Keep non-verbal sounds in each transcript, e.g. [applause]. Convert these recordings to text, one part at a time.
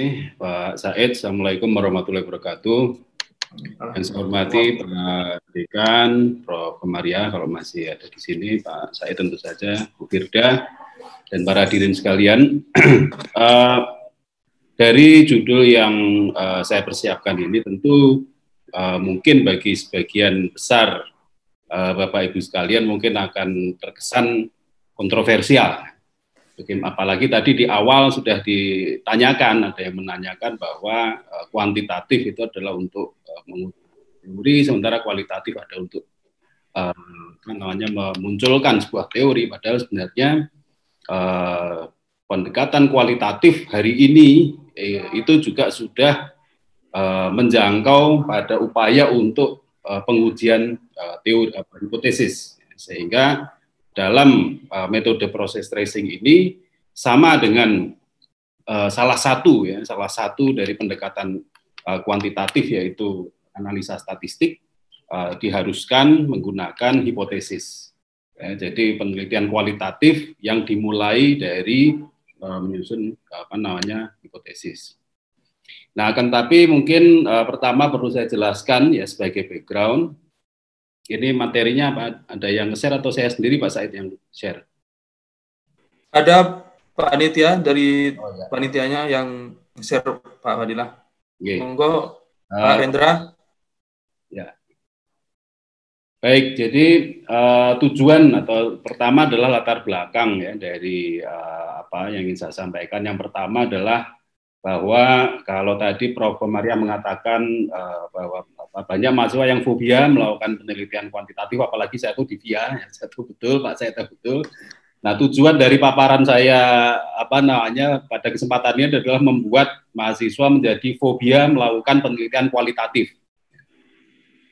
kasih Pak Said. Assalamualaikum warahmatullahi wabarakatuh. Yang saya hormati Pak Dekan, Prof. Kemaria, kalau masih ada di sini, Pak Said tentu saja, Bu Firda, dan para hadirin sekalian. uh, [clears throat] dari judul yang uh, saya persiapkan ini tentu uh, mungkin bagi sebagian besar uh, Bapak Ibu sekalian mungkin akan terkesan kontroversial. Apalagi tadi di awal sudah ditanyakan, ada yang menanyakan bahwa uh, kuantitatif itu adalah untuk uh, teori, sementara kualitatif ada untuk uh, namanya memunculkan sebuah teori. Padahal sebenarnya uh, pendekatan kualitatif hari ini eh, itu juga sudah uh, menjangkau pada upaya untuk uh, pengujian uh, teori uh, hipotesis, sehingga dalam uh, metode proses tracing ini sama dengan uh, salah satu ya salah satu dari pendekatan uh, kuantitatif yaitu analisa statistik uh, diharuskan menggunakan hipotesis. Ya, jadi penelitian kualitatif yang dimulai dari uh, menyusun apa namanya hipotesis. Nah, akan tapi mungkin uh, pertama perlu saya jelaskan ya sebagai background ini materinya apa? Ada yang share atau saya sendiri Pak Said yang share? Ada Pak Anitia dari oh, ya. panitianya yang share Pak Fadilah. Okay. Monggo uh, Pak Rendra. Ya. Baik, jadi uh, tujuan atau pertama adalah latar belakang ya dari uh, apa yang ingin saya sampaikan. Yang pertama adalah bahwa kalau tadi Prof. Maria mengatakan uh, bahwa banyak mahasiswa yang fobia melakukan penelitian kuantitatif, apalagi saya itu di VIA, ya, saya itu betul, Pak saya itu betul. Nah tujuan dari paparan saya apa namanya pada kesempatan ini adalah membuat mahasiswa menjadi fobia melakukan penelitian kualitatif.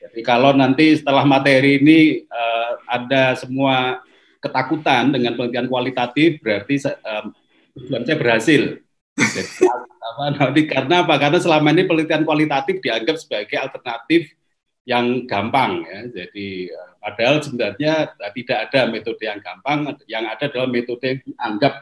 Jadi kalau nanti setelah materi ini uh, ada semua ketakutan dengan penelitian kualitatif, berarti uh, tujuan saya berhasil. Jadi, karena apa? Karena selama ini penelitian kualitatif dianggap sebagai alternatif yang gampang ya. Jadi eh, padahal sebenarnya tidak ada metode yang gampang, yang ada adalah metode yang dianggap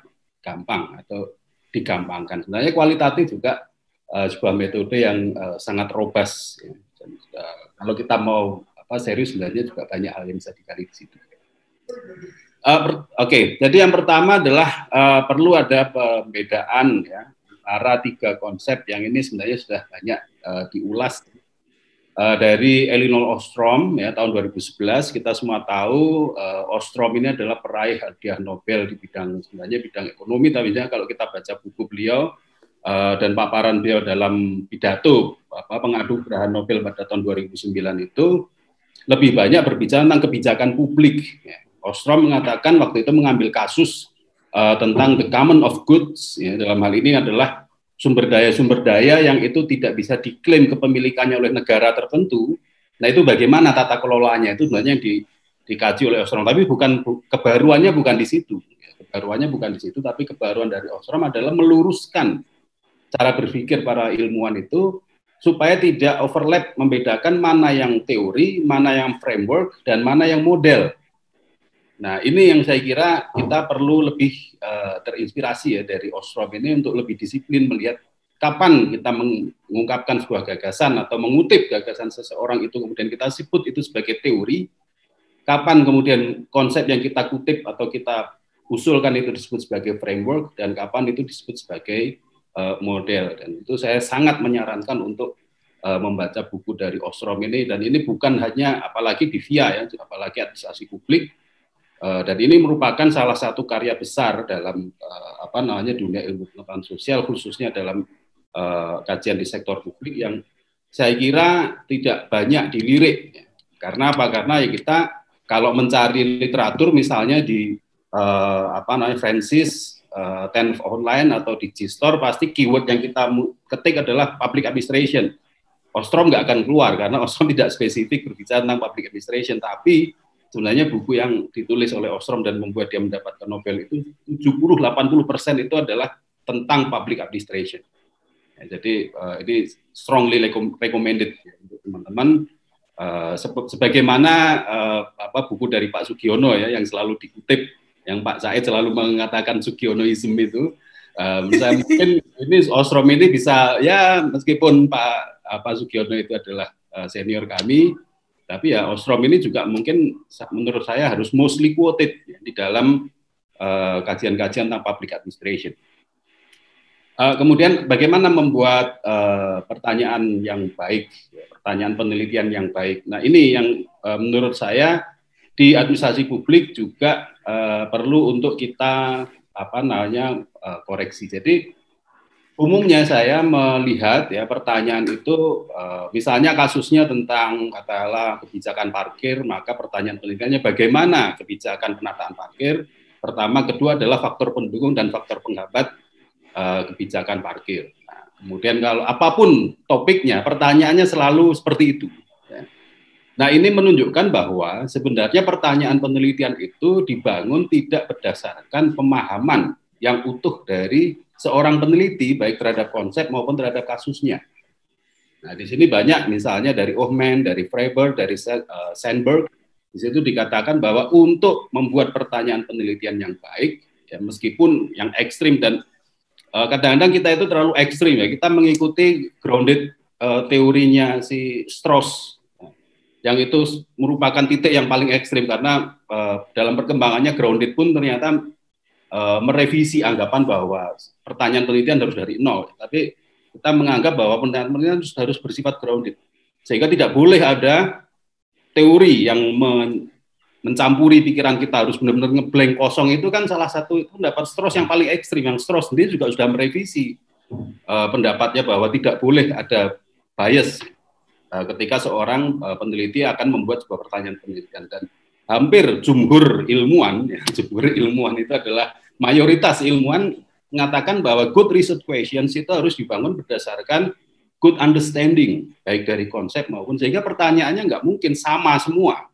gampang atau digampangkan. Sebenarnya kualitatif juga uh, sebuah metode yang uh, sangat robust. Ya. Dan, uh, kalau kita mau apa serius sebenarnya juga banyak hal yang bisa digali di situ. Uh, Oke, okay. jadi yang pertama adalah uh, perlu ada pembedaan ya antara tiga konsep yang ini sebenarnya sudah banyak uh, diulas uh, dari Elinor Ostrom ya tahun 2011 kita semua tahu uh, Ostrom ini adalah peraih hadiah Nobel di bidang sebenarnya bidang ekonomi tapi kalau kita baca buku beliau uh, dan paparan beliau dalam pidato apa pengadu gerahan Nobel pada tahun 2009 itu lebih banyak berbicara tentang kebijakan publik ya. Ostrom mengatakan waktu itu mengambil kasus uh, tentang the common of goods ya, dalam hal ini adalah sumber daya-sumber daya yang itu tidak bisa diklaim kepemilikannya oleh negara tertentu. Nah itu bagaimana tata kelolaannya itu sebenarnya yang di, dikaji oleh Ostrom. Tapi bukan kebaruannya bukan di situ. Kebaruannya bukan di situ, tapi kebaruan dari Ostrom adalah meluruskan cara berpikir para ilmuwan itu supaya tidak overlap membedakan mana yang teori, mana yang framework, dan mana yang model. Nah, ini yang saya kira kita perlu lebih uh, terinspirasi ya dari Ostrom ini untuk lebih disiplin melihat kapan kita mengungkapkan sebuah gagasan atau mengutip gagasan seseorang itu kemudian kita sebut itu sebagai teori, kapan kemudian konsep yang kita kutip atau kita usulkan itu disebut sebagai framework dan kapan itu disebut sebagai uh, model. Dan itu saya sangat menyarankan untuk uh, membaca buku dari Ostrom ini. Dan ini bukan hanya apalagi di VIA ya apalagi administrasi publik Uh, dan ini merupakan salah satu karya besar dalam uh, apa namanya dunia ilmu pengetahuan sosial khususnya dalam uh, kajian di sektor publik yang saya kira tidak banyak dilirik. Karena apa? Karena ya kita kalau mencari literatur misalnya di uh, apa namanya Francis uh, Ten online atau di G-Store pasti keyword yang kita ketik adalah public administration. Ostrom nggak akan keluar karena [laughs] Ostrom tidak spesifik berbicara tentang public administration. Tapi sebenarnya buku yang ditulis oleh Ostrom dan membuat dia mendapatkan Nobel itu 70-80 persen itu adalah tentang public administration. Ya, jadi uh, ini strongly recommended ya, untuk teman-teman. Uh, sebagaimana uh, apa buku dari Pak Sugiono ya yang selalu dikutip, yang Pak Said selalu mengatakan Sugionoism itu, saya [laughs] mungkin ini Ostrom ini bisa ya meskipun Pak Pak Sugiono itu adalah uh, senior kami, tapi ya Ostrom ini juga mungkin menurut saya harus mostly quoted ya, di dalam kajian-kajian uh, tentang public administration. Uh, kemudian bagaimana membuat uh, pertanyaan yang baik, ya, pertanyaan penelitian yang baik. Nah ini yang uh, menurut saya di administrasi publik juga uh, perlu untuk kita apa namanya uh, koreksi. Jadi umumnya saya melihat ya pertanyaan itu uh, misalnya kasusnya tentang katakanlah kebijakan parkir, maka pertanyaan penelitiannya bagaimana kebijakan penataan parkir. Pertama, kedua adalah faktor pendukung dan faktor penghambat uh, kebijakan parkir. Nah, kemudian kalau apa pun topiknya, pertanyaannya selalu seperti itu. Ya. Nah ini menunjukkan bahwa sebenarnya pertanyaan penelitian itu dibangun tidak berdasarkan pemahaman yang utuh dari seorang peneliti baik terhadap konsep maupun terhadap kasusnya. Nah, di sini banyak misalnya dari Ohman, dari Freiberg, dari uh, Sandberg, di situ dikatakan bahwa untuk membuat pertanyaan penelitian yang baik, ya meskipun yang ekstrim dan Eh, kadang-kadang kita itu terlalu ekstrim ya. Kita mengikuti grounded uh, teorinya si Strauss yang itu merupakan titik yang paling ekstrim karena uh, dalam perkembangannya grounded pun ternyata uh, merevisi anggapan bahwa pertanyaan penelitian harus dari nol. Tapi kita menganggap bahwa pertanyaan penelitian harus bersifat grounded. Sehingga tidak boleh ada teori yang men mencampuri pikiran kita harus benar-benar ngeblank kosong. Itu kan salah satu itu pendapat Strauss yang paling ekstrim yang Strauss sendiri juga sudah merevisi uh, pendapatnya bahwa tidak boleh ada bias uh, ketika seorang uh, peneliti akan membuat sebuah pertanyaan penelitian. Dan hampir jumhur ilmuwan ya, [laughs] jumhur ilmuwan itu adalah mayoritas ilmuwan mengatakan bahwa good research questions itu harus dibangun berdasarkan good understanding baik dari konsep maupun sehingga pertanyaannya nggak mungkin sama semua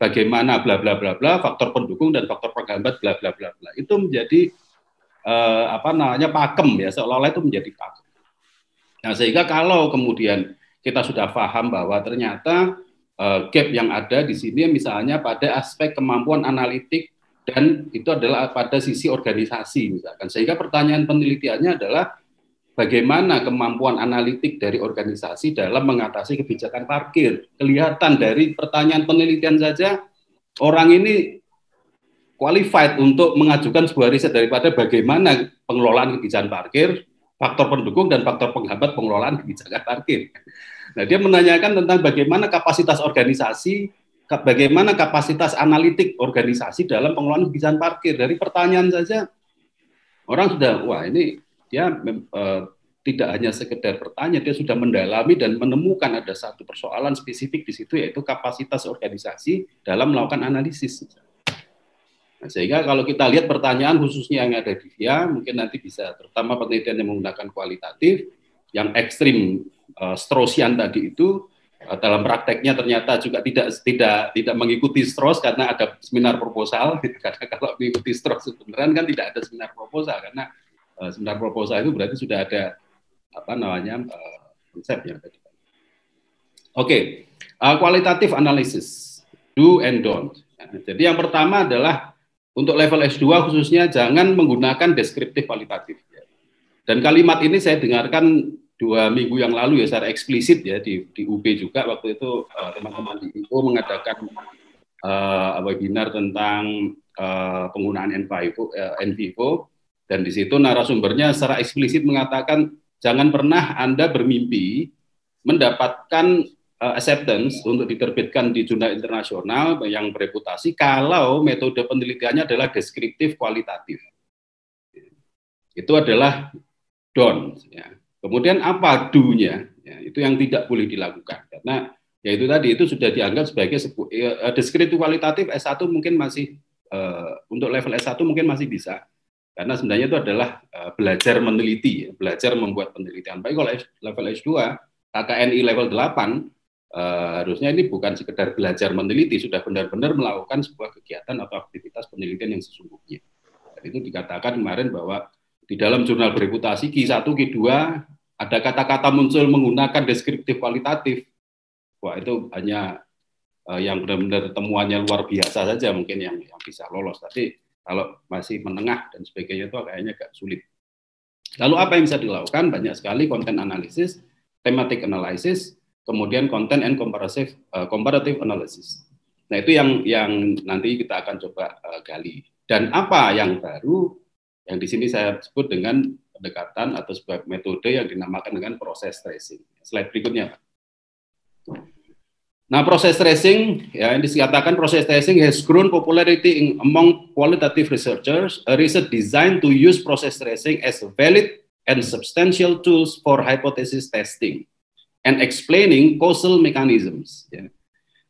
bagaimana bla bla bla bla faktor pendukung dan faktor penghambat bla bla bla bla itu menjadi uh, apa namanya pakem ya seolah-olah itu menjadi pakem. Nah sehingga kalau kemudian kita sudah paham bahwa ternyata uh, gap yang ada di sini misalnya pada aspek kemampuan analitik dan itu adalah pada sisi organisasi misalkan sehingga pertanyaan penelitiannya adalah bagaimana kemampuan analitik dari organisasi dalam mengatasi kebijakan parkir. Kelihatan dari pertanyaan penelitian saja, orang ini qualified untuk mengajukan sebuah riset daripada bagaimana pengelolaan kebijakan parkir, faktor pendukung dan faktor penghambat pengelolaan kebijakan parkir. Nah, dia menanyakan tentang bagaimana kapasitas organisasi, bagaimana kapasitas analitik organisasi dalam pengelolaan kebijakan parkir. Dari pertanyaan saja, orang sudah, wah ini dia uh, tidak hanya sekedar bertanya, dia sudah mendalami dan menemukan ada satu persoalan spesifik di situ yaitu kapasitas organisasi dalam melakukan analisis. Nah, sehingga kalau kita lihat pertanyaan khususnya yang ada di dia, mungkin nanti bisa terutama penelitian yang menggunakan kualitatif, yang ekstrim uh, Straussian tadi itu dalam prakteknya ternyata juga tidak tidak tidak mengikuti Strauss karena ada seminar proposal. [laughs] karena kalau mengikuti Strauss sebenarnya kan tidak ada seminar proposal karena uh, seminar proposal itu berarti sudah ada apa namanya uh, konsep yang tadi. Oke, okay. uh, kualitatif analisis do and don't. Nah, jadi yang pertama adalah untuk level S2 khususnya jangan menggunakan deskriptif kualitatif. Dan kalimat ini saya dengarkan dua minggu yang lalu ya secara eksplisit ya di, di UB juga waktu itu uh, teman-teman di IO mengadakan uh, webinar tentang uh, penggunaan NVIVO, uh, NVIVO dan di situ narasumbernya secara eksplisit mengatakan jangan pernah Anda bermimpi mendapatkan uh, acceptance untuk diterbitkan di jurnal internasional yang bereputasi kalau metode penelitiannya adalah deskriptif kualitatif. Itu adalah don. Ya. Kemudian apa do-nya? Ya, itu yang tidak boleh dilakukan karena ya itu tadi itu sudah dianggap sebagai sebuah uh, deskriptif kualitatif S1 mungkin masih uh, untuk level S1 mungkin masih bisa karena sebenarnya itu adalah uh, belajar meneliti, ya, belajar membuat penelitian. Baik kalau level S2, KKNI level 8, uh, eh, harusnya ini bukan sekedar belajar meneliti, sudah benar-benar melakukan sebuah kegiatan atau aktivitas penelitian yang sesungguhnya. Dan itu dikatakan kemarin bahwa di dalam jurnal bereputasi Q1, Q2, ada kata-kata muncul menggunakan deskriptif kualitatif. Wah, itu hanya uh, yang benar-benar temuannya luar biasa saja mungkin yang, yang bisa lolos. Tapi kalau masih menengah dan sebagainya itu kayaknya agak sulit. Lalu apa yang bisa dilakukan? Banyak sekali konten analisis, thematic analysis, kemudian content and comparative uh, comparative analysis. Nah, itu yang yang nanti kita akan coba uh, gali. Dan apa yang baru yang di sini saya sebut dengan pendekatan atau sebuah metode yang dinamakan dengan proses tracing. Slide berikutnya, Pak. Nah, proses tracing, ya, ini dikatakan proses tracing has grown popularity in, among qualitative researchers. A research designed to use process tracing as valid and substantial tools for hypothesis testing and explaining causal mechanisms. Ya.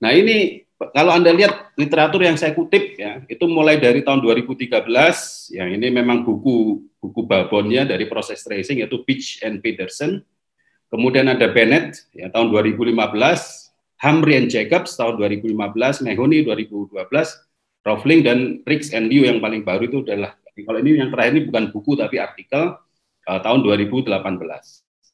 Nah, ini kalau Anda lihat literatur yang saya kutip ya, itu mulai dari tahun 2013, yang ini memang buku buku babonnya dari proses tracing yaitu Pitch and Peterson. Kemudian ada Bennett ya tahun 2015, Hamri and Jacobs tahun 2015, Mahoney 2012, Rowling dan Riggs and Liu yang paling baru itu adalah kalau ini yang terakhir ini bukan buku tapi artikel uh, tahun 2018.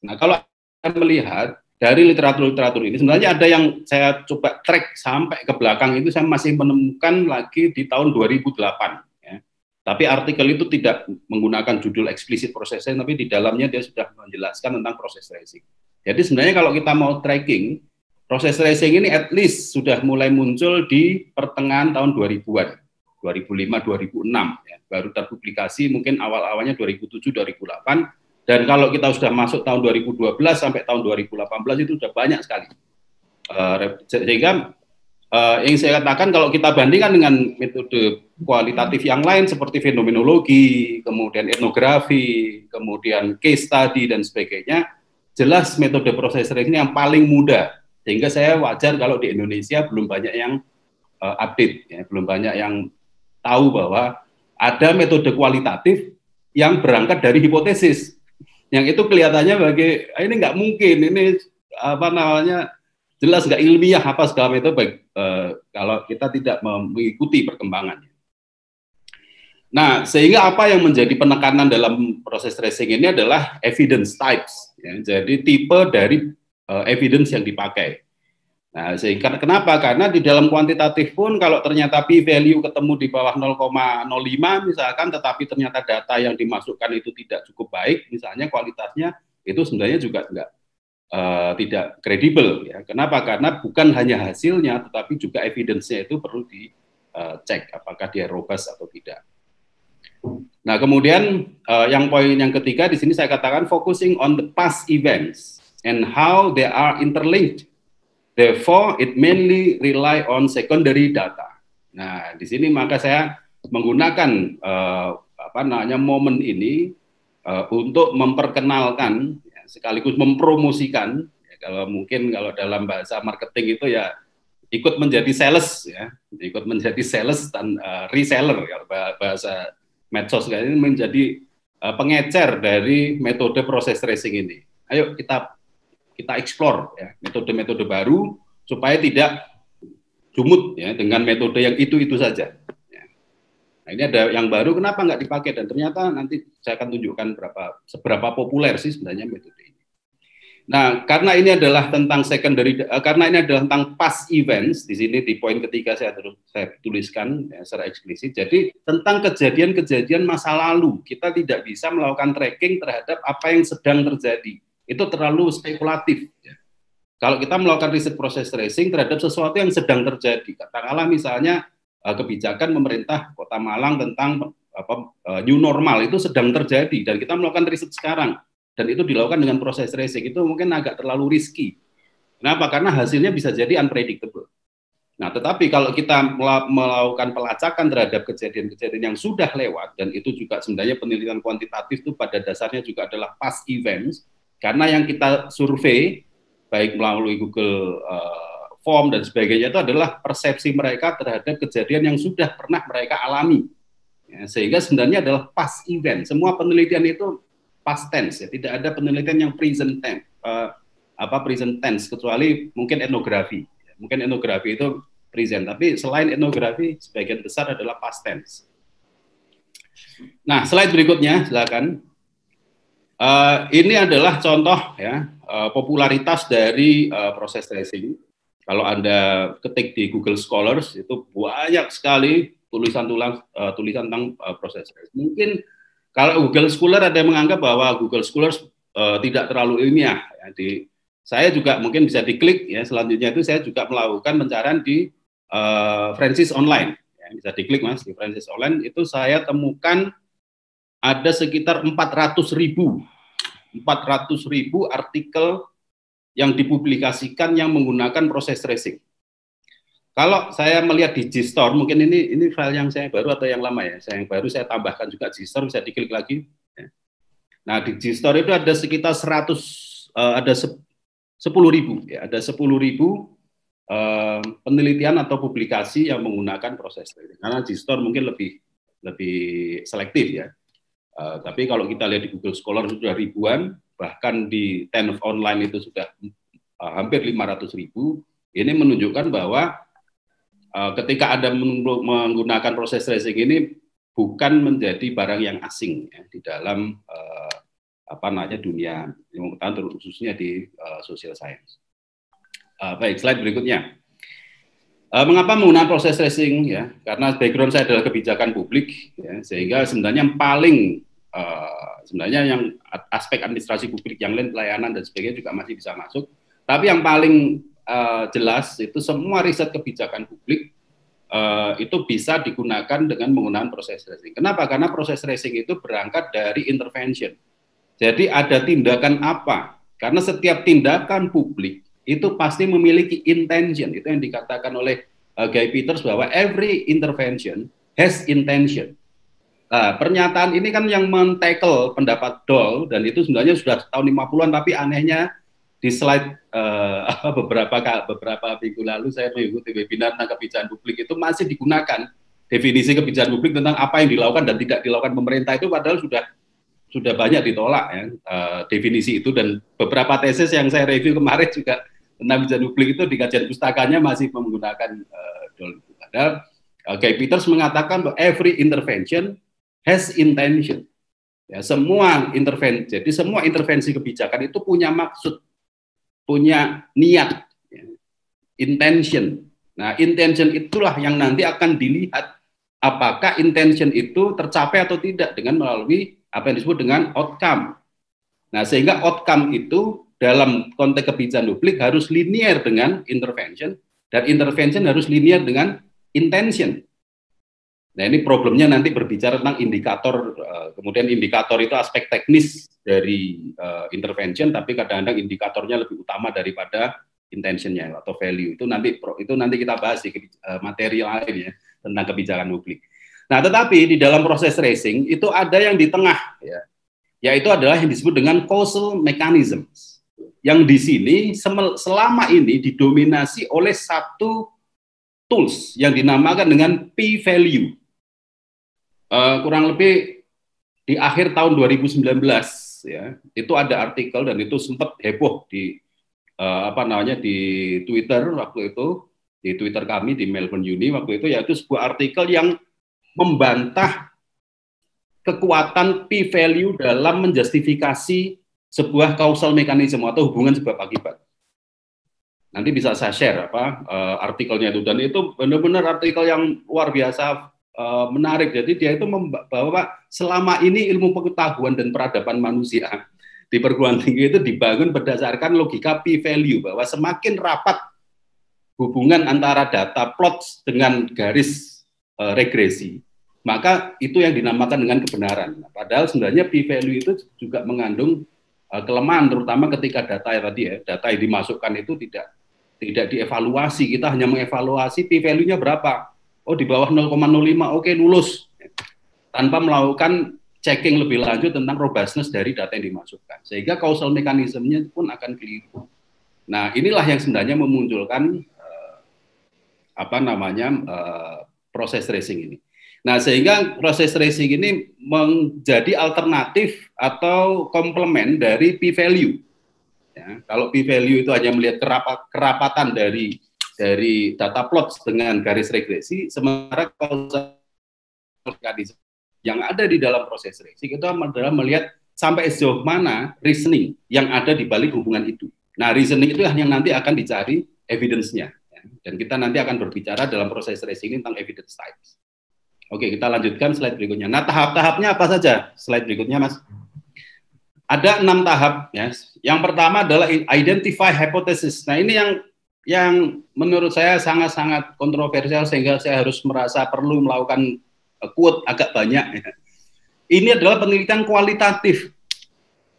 Nah, kalau Anda melihat dari literatur-literatur ini sebenarnya ada yang saya coba track sampai ke belakang itu saya masih menemukan lagi di tahun 2008 ya. Tapi artikel itu tidak menggunakan judul eksplisit proses tracing tapi di dalamnya dia sudah menjelaskan tentang proses tracing. Jadi sebenarnya kalau kita mau tracking Proses tracing ini at least sudah mulai muncul di pertengahan tahun 2000-an, 2005-2006 ya. Baru terpublikasi mungkin awal-awalnya 2007-2008 dan kalau kita sudah masuk tahun 2012 sampai tahun 2018 itu sudah banyak sekali. Uh, sehingga uh, yang saya katakan kalau kita bandingkan dengan metode kualitatif yang lain seperti fenomenologi, kemudian etnografi, kemudian case study dan sebagainya, jelas metode proses tracing yang paling mudah sehingga saya wajar kalau di Indonesia belum banyak yang uh, update, ya, belum banyak yang tahu bahwa ada metode kualitatif yang berangkat dari hipotesis. Yang itu kelihatannya bagi ah, ini nggak mungkin, ini apa namanya jelas nggak ilmiah apa segala itu uh, kalau kita tidak mengikuti perkembangannya. Nah, sehingga apa yang menjadi penekanan dalam proses tracing ini adalah evidence types. Ya. Jadi tipe dari uh, evidence yang dipakai. Nah, sehingga kenapa? Karena di dalam kuantitatif pun kalau ternyata p value ketemu di bawah 0,05 misalkan tetapi ternyata data yang dimasukkan itu tidak cukup baik, misalnya kualitasnya itu sebenarnya juga enggak uh, tidak kredibel ya. Kenapa? Karena bukan hanya hasilnya tetapi juga evidence-nya itu perlu dicek uh, apakah dia robust atau tidak. Nah, kemudian uh, yang poin yang ketiga di sini saya katakan focusing on the past events and how they are interlinked. Therefore, it mainly rely on secondary data. Nah, di sini maka saya menggunakan uh, apa namanya momen ini uh, untuk memperkenalkan ya, sekaligus mempromosikan ya, kalau mungkin kalau dalam bahasa marketing itu ya ikut menjadi sales ya ikut menjadi sales dan uh, reseller kalau bahasa medsos ini menjadi uh, pengecer dari metode proses tracing ini ayo kita kita explore ya metode-metode baru supaya tidak jumut ya dengan metode yang itu itu saja. Ya. Nah ini ada yang baru kenapa nggak dipakai dan ternyata nanti saya akan tunjukkan berapa seberapa populer sih sebenarnya metode ini. Nah karena ini adalah tentang secondary uh, karena ini adalah tentang past events di sini di poin ketiga saya saya tuliskan ya, secara eksplisit. Jadi tentang kejadian-kejadian masa lalu kita tidak bisa melakukan tracking terhadap apa yang sedang terjadi itu terlalu spekulatif. Ya. Kalau kita melakukan riset proses tracing terhadap sesuatu yang sedang terjadi, katakanlah misalnya eh, kebijakan pemerintah Kota Malang tentang apa eh, new normal itu sedang terjadi dan kita melakukan riset sekarang dan itu dilakukan dengan proses tracing itu mungkin agak terlalu risky. Kenapa? Karena hasilnya bisa jadi unpredictable. Nah, tetapi kalau kita melakukan pelacakan terhadap kejadian-kejadian yang sudah lewat dan itu juga sebenarnya penelitian kuantitatif itu pada dasarnya juga adalah past events, karena yang kita survei, baik melalui Google uh, Form dan sebagainya itu adalah persepsi mereka terhadap kejadian yang sudah pernah mereka alami. Ya, sehingga sebenarnya adalah past event. Semua penelitian itu past tense, ya. tidak ada penelitian yang present tense, uh, apa present tense kecuali mungkin etnografi. Ya, mungkin etnografi itu present, tapi selain etnografi sebagian besar adalah past tense. Nah, slide berikutnya silakan. Uh, ini adalah contoh ya uh, popularitas dari uh, proses tracing. Kalau anda ketik di Google Scholars itu banyak sekali tulisan-tulisan uh, tulisan tentang uh, proses tracing. Mungkin kalau Google Scholar ada yang menganggap bahwa Google Scholar uh, tidak terlalu ilmiah. Ya, di, saya juga mungkin bisa diklik ya. Selanjutnya itu saya juga melakukan pencarian di uh, Francis Online. Ya, bisa diklik mas di Francis Online itu saya temukan ada sekitar 400 ribu 400 ribu artikel yang dipublikasikan yang menggunakan proses tracing. Kalau saya melihat di Gstore, mungkin ini ini file yang saya baru atau yang lama ya. Saya yang baru saya tambahkan juga Gstore bisa diklik lagi. Ya. Nah di Gstore itu ada sekitar 100 uh, eh, ada 10 ribu ya ada 10 ribu uh, penelitian atau publikasi yang menggunakan proses tracing. Karena Gstore mungkin lebih lebih selektif ya. Uh, tapi kalau kita lihat di Google Scholar sudah ribuan, bahkan di Tenf Online itu sudah uh, hampir 500 ribu. Ini menunjukkan bahwa uh, ketika ada menggunakan proses tracing ini bukan menjadi barang yang asing ya, di dalam uh, apa namanya dunia ilmu pengetahuan khususnya di uh, social science. Uh, baik, slide berikutnya. Uh, mengapa menggunakan proses tracing ya? Karena background saya adalah kebijakan publik, ya, sehingga sebenarnya paling uh, sebenarnya yang aspek administrasi publik yang lain pelayanan dan sebagainya juga masih bisa masuk. Tapi yang paling uh, jelas itu semua riset kebijakan publik uh, itu bisa digunakan dengan menggunakan proses tracing. Kenapa? Karena proses tracing itu berangkat dari intervention. Jadi ada tindakan apa? Karena setiap tindakan publik itu pasti memiliki intention. Itu yang dikatakan oleh uh, Guy Peters bahwa every intervention has intention. Nah, pernyataan ini kan yang mentackle pendapat Dole dan itu sebenarnya sudah tahun 50-an tapi anehnya di slide [laughs] uh, beberapa beberapa minggu lalu saya mengikuti webinar tentang kebijakan publik itu masih digunakan definisi kebijakan publik tentang apa yang dilakukan dan tidak dilakukan pemerintah itu padahal sudah sudah banyak ditolak ya. Uh, definisi itu dan beberapa tesis yang saya review kemarin juga tentang kebijakan publik itu di kajian pustakanya masih menggunakan uh, Padahal uh, Guy Peters mengatakan bahwa every intervention has intention. Ya, semua intervensi, jadi semua intervensi kebijakan itu punya maksud punya niat, ya, intention. Nah, intention itulah yang nanti akan dilihat apakah intention itu tercapai atau tidak dengan melalui apa yang disebut dengan outcome. Nah, sehingga outcome itu dalam konteks kebijakan publik harus linear dengan intervention dan intervention harus linear dengan intention. Nah ini problemnya nanti berbicara tentang indikator, uh, kemudian indikator itu aspek teknis dari uh, intervention, tapi kadang-kadang indikatornya lebih utama daripada intentionnya atau value. Itu nanti itu nanti kita bahas di uh, materi lain ya tentang kebijakan publik. Nah tetapi di dalam proses tracing itu ada yang di tengah ya, yaitu adalah yang disebut dengan causal mechanism, yang di sini selama ini didominasi oleh satu tools yang dinamakan dengan p value uh, kurang lebih di akhir tahun 2019 ya itu ada artikel dan itu sempat heboh di uh, apa namanya di Twitter waktu itu di Twitter kami di Melbourne Uni waktu itu yaitu sebuah artikel yang membantah kekuatan p value dalam menjustifikasi sebuah causal mechanism atau hubungan sebab akibat. Nanti bisa saya share apa uh, artikelnya itu dan itu benar-benar artikel yang luar biasa uh, menarik. Jadi dia itu bahwa selama ini ilmu pengetahuan dan peradaban manusia di perguruan tinggi itu dibangun berdasarkan logika p value bahwa semakin rapat hubungan antara data plot dengan garis uh, regresi, maka itu yang dinamakan dengan kebenaran. Nah, padahal sebenarnya p value itu juga mengandung uh, kelemahan terutama ketika data ya tadi ya, data yang dimasukkan itu tidak tidak dievaluasi, kita hanya mengevaluasi p value-nya berapa oh di bawah 0,05 oke okay, lulus tanpa melakukan checking lebih lanjut tentang robustness dari data yang dimasukkan sehingga causal mekanismenya pun akan keliru. Nah inilah yang sebenarnya memunculkan uh, apa namanya uh, proses tracing ini. Nah sehingga proses tracing ini menjadi alternatif atau komplement dari p value. Ya, kalau p value itu hanya melihat kerapat, kerapatan dari dari data plot dengan garis regresi, sementara causal yang ada di dalam proses tracing itu adalah melihat sampai sejauh mana reasoning yang ada di balik hubungan itu. Nah, reasoning itu yang nanti akan dicari evidence-nya. Ya. Dan kita nanti akan berbicara dalam proses tracing ini tentang evidence types. Oke, kita lanjutkan slide berikutnya. Nah, tahap-tahapnya apa saja? Slide berikutnya, Mas. Ada enam tahap. Ya. Yang pertama adalah identify hypothesis. Nah, ini yang yang menurut saya sangat-sangat kontroversial sehingga saya harus merasa perlu melakukan eh, quote agak banyak. Ya. Ini adalah penelitian kualitatif,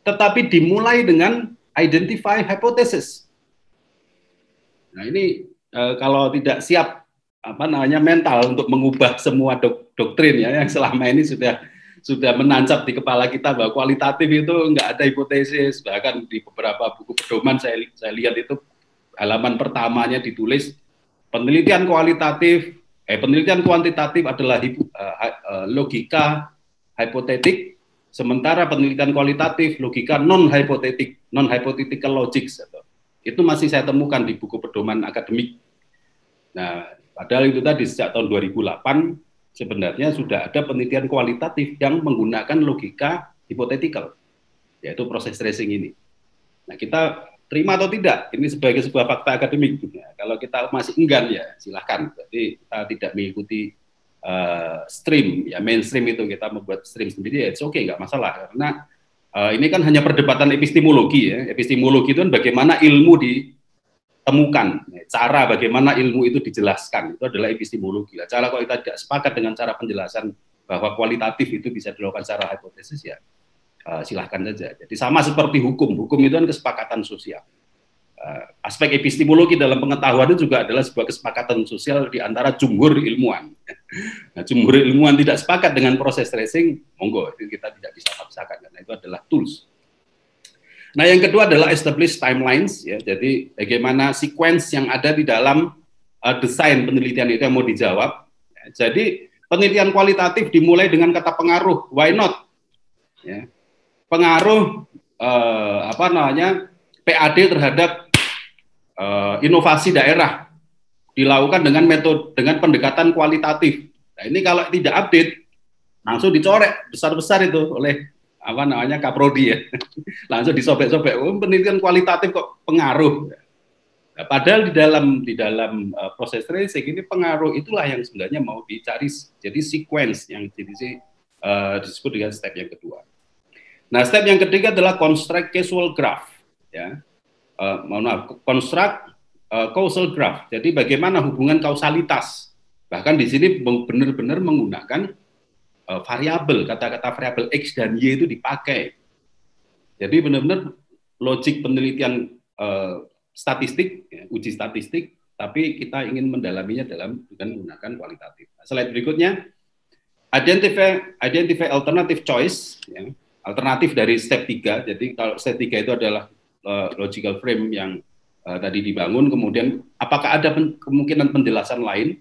tetapi dimulai dengan identify hypothesis. Nah, ini eh, kalau tidak siap apa namanya mental untuk mengubah semua dok, doktrin ya yang selama ini sudah sudah menancap di kepala kita bahwa kualitatif itu enggak ada hipotesis bahkan di beberapa buku pedoman saya saya lihat itu halaman pertamanya ditulis penelitian kualitatif eh penelitian kuantitatif adalah hipo, uh, logika hipotetik sementara penelitian kualitatif logika non hipotetik non hypothetical logics itu masih saya temukan di buku pedoman akademik nah Padahal itu tadi sejak tahun 2008 sebenarnya sudah ada penelitian kualitatif yang menggunakan logika hipotetikal, yaitu proses tracing ini. Nah kita terima atau tidak ini sebagai sebuah fakta akademik. Ya, kalau kita masih enggan ya silahkan. Jadi kita tidak mengikuti uh, stream ya mainstream itu kita membuat stream sendiri ya oke okay nggak masalah karena uh, ini kan hanya perdebatan epistemologi ya. Epistemologi itu kan bagaimana ilmu di temukan cara bagaimana ilmu itu dijelaskan itu adalah epistemologi. Cara kalau kita tidak sepakat dengan cara penjelasan bahwa kualitatif itu bisa dilakukan secara hipotesis ya uh, silahkan saja. Jadi sama seperti hukum, hukum itu kan kesepakatan sosial. Uh, aspek epistemologi dalam pengetahuan itu juga adalah sebuah kesepakatan sosial di antara jumhur ilmuwan. [laughs] Nah, jumhur ilmuwan tidak sepakat dengan proses tracing, monggo itu kita tidak bisa paksakan karena itu adalah tools Nah, yang kedua adalah establish timelines ya. Jadi bagaimana sequence yang ada di dalam uh, desain penelitian itu yang mau dijawab. Jadi penelitian kualitatif dimulai dengan kata pengaruh. Why not? Ya. Pengaruh uh, apa namanya? PAD terhadap uh, inovasi daerah dilakukan dengan metode dengan pendekatan kualitatif. Nah, ini kalau tidak update langsung dicorek besar-besar itu oleh apa namanya kaprodi ya [laughs] langsung disobek-sobek oh, penelitian kualitatif kok pengaruh nah, padahal di dalam di dalam uh, proses tracing ini pengaruh itulah yang sebenarnya mau dicari jadi sequence yang jadi uh, disebut dengan step yang kedua nah step yang ketiga adalah construct causal graph ya uh, mohon maaf construct uh, causal graph jadi bagaimana hubungan kausalitas bahkan di sini benar-benar menggunakan uh, variabel, kata-kata variabel X dan Y itu dipakai. Jadi benar-benar logik penelitian uh, statistik, ya, uji statistik, tapi kita ingin mendalaminya dalam dengan menggunakan kualitatif. Nah, slide berikutnya, identify identify alternative choice, ya, alternatif dari step 3. Jadi kalau step 3 itu adalah uh, logical frame yang uh, tadi dibangun, kemudian apakah ada kemungkinan penjelasan lain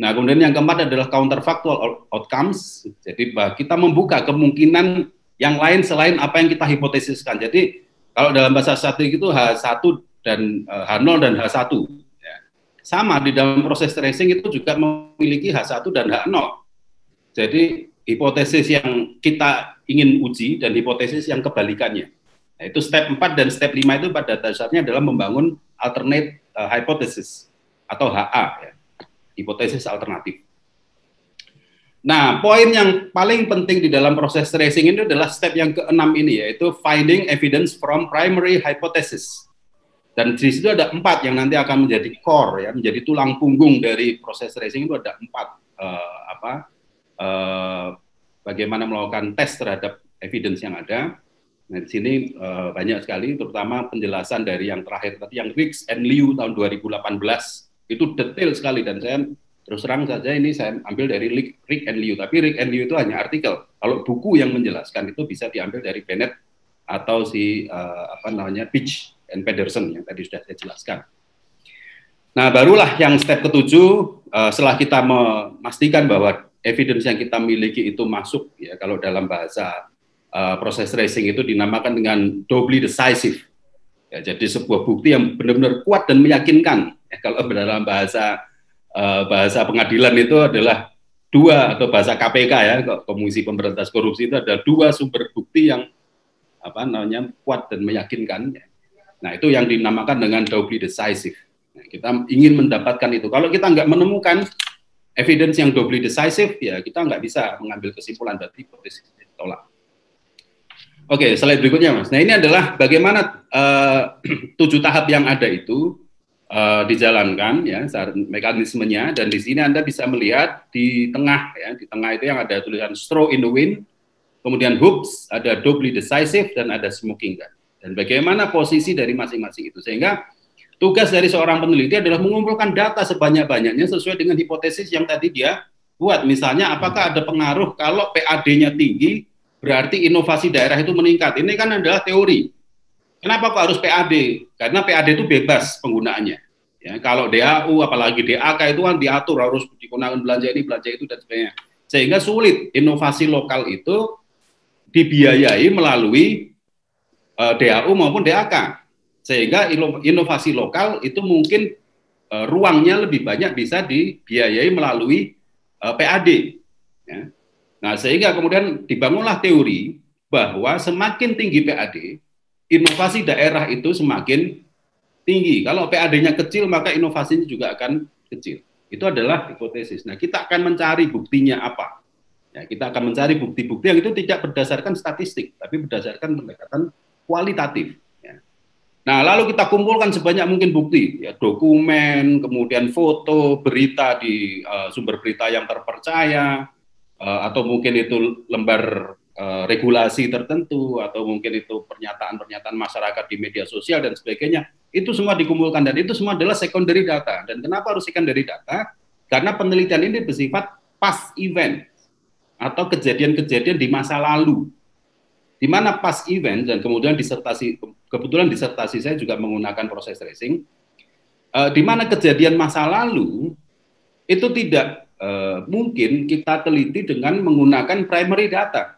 Nah, kemudian yang keempat adalah counterfactual outcomes. Jadi kita membuka kemungkinan yang lain selain apa yang kita hipotesiskan. Jadi kalau dalam bahasa statistik itu H1 dan H0 eh, dan H1. Ya. Sama di dalam proses tracing itu juga memiliki H1 dan H0. Jadi hipotesis yang kita ingin uji dan hipotesis yang kebalikannya. Nah, itu step 4 dan step 5 itu pada dasarnya adalah membangun alternate uh, hypothesis atau HA ya hipotesis alternatif. Nah, poin yang paling penting di dalam proses tracing ini adalah step yang keenam ini, yaitu finding evidence from primary hypothesis. Dan di situ ada empat yang nanti akan menjadi core, ya, menjadi tulang punggung dari proses tracing itu ada empat uh, apa uh, bagaimana melakukan tes terhadap evidence yang ada. Nah, di sini uh, banyak sekali, terutama penjelasan dari yang terakhir tadi, yang Riggs and Liu tahun 2018 itu detail sekali dan saya terus terang saja ini saya ambil dari Rick and Liu tapi Rick and Liu itu hanya artikel kalau buku yang menjelaskan itu bisa diambil dari Bennett atau si uh, apa namanya Pitch and Pedersen yang tadi sudah saya jelaskan. Nah, barulah yang step ketujuh uh, setelah kita memastikan bahwa evidence yang kita miliki itu masuk ya kalau dalam bahasa uh, proses tracing itu dinamakan dengan doubly decisive. Ya, jadi sebuah bukti yang benar-benar kuat dan meyakinkan Ya, kalau dalam bahasa uh, bahasa pengadilan itu adalah dua atau bahasa KPK ya, Komisi Pemberantasan Korupsi itu ada dua sumber bukti yang apa namanya kuat dan meyakinkan. Nah itu yang dinamakan dengan doubly decisive. Nah, kita ingin mendapatkan itu. Kalau kita nggak menemukan evidence yang doubly decisive, ya kita nggak bisa mengambil kesimpulan berarti hipotesis ditolak. Oke, slide berikutnya mas. Nah ini adalah bagaimana uh, [clears throat] tujuh tahap yang ada itu uh, dijalankan ya mekanismenya dan di sini anda bisa melihat di tengah ya di tengah itu yang ada tulisan straw in the wind, kemudian hoops, ada doubly decisive dan ada smoking gun. Dan bagaimana posisi dari masing-masing itu sehingga tugas dari seorang peneliti adalah mengumpulkan data sebanyak-banyaknya sesuai dengan hipotesis yang tadi dia buat. Misalnya apakah ada pengaruh kalau PAD-nya tinggi berarti inovasi daerah itu meningkat. Ini kan adalah teori. Kenapa kok harus PAD? Karena PAD itu bebas penggunaannya. Ya, kalau DAU apalagi DAK itu kan diatur harus digunakan belanja ini, belanja itu dan sebagainya. Sehingga sulit inovasi lokal itu dibiayai melalui uh, eh, DAU maupun DAK. Sehingga inovasi lokal itu mungkin uh, ruangnya lebih banyak bisa dibiayai melalui uh, eh, PAD. Ya. Nah, sehingga kemudian dibangunlah teori bahwa semakin tinggi PAD, inovasi daerah itu semakin tinggi. Kalau PAD-nya kecil, maka inovasinya juga akan kecil. Itu adalah hipotesis. Nah, kita akan mencari buktinya apa. Ya, kita akan mencari bukti-bukti yang itu tidak berdasarkan statistik, tapi berdasarkan pendekatan kualitatif. Nah, lalu kita kumpulkan sebanyak mungkin bukti, ya, dokumen, kemudian foto, berita di uh, sumber berita yang terpercaya, uh, atau mungkin itu lembar uh, regulasi tertentu atau mungkin itu pernyataan-pernyataan masyarakat di media sosial dan sebagainya itu semua dikumpulkan. Dan itu semua adalah secondary data. Dan kenapa harus secondary data? Karena penelitian ini bersifat past event atau kejadian-kejadian di masa lalu di mana past event dan kemudian disertasi kebetulan disertasi saya juga menggunakan proses tracing uh, di mana kejadian masa lalu itu tidak eh, mungkin kita teliti dengan menggunakan primary data.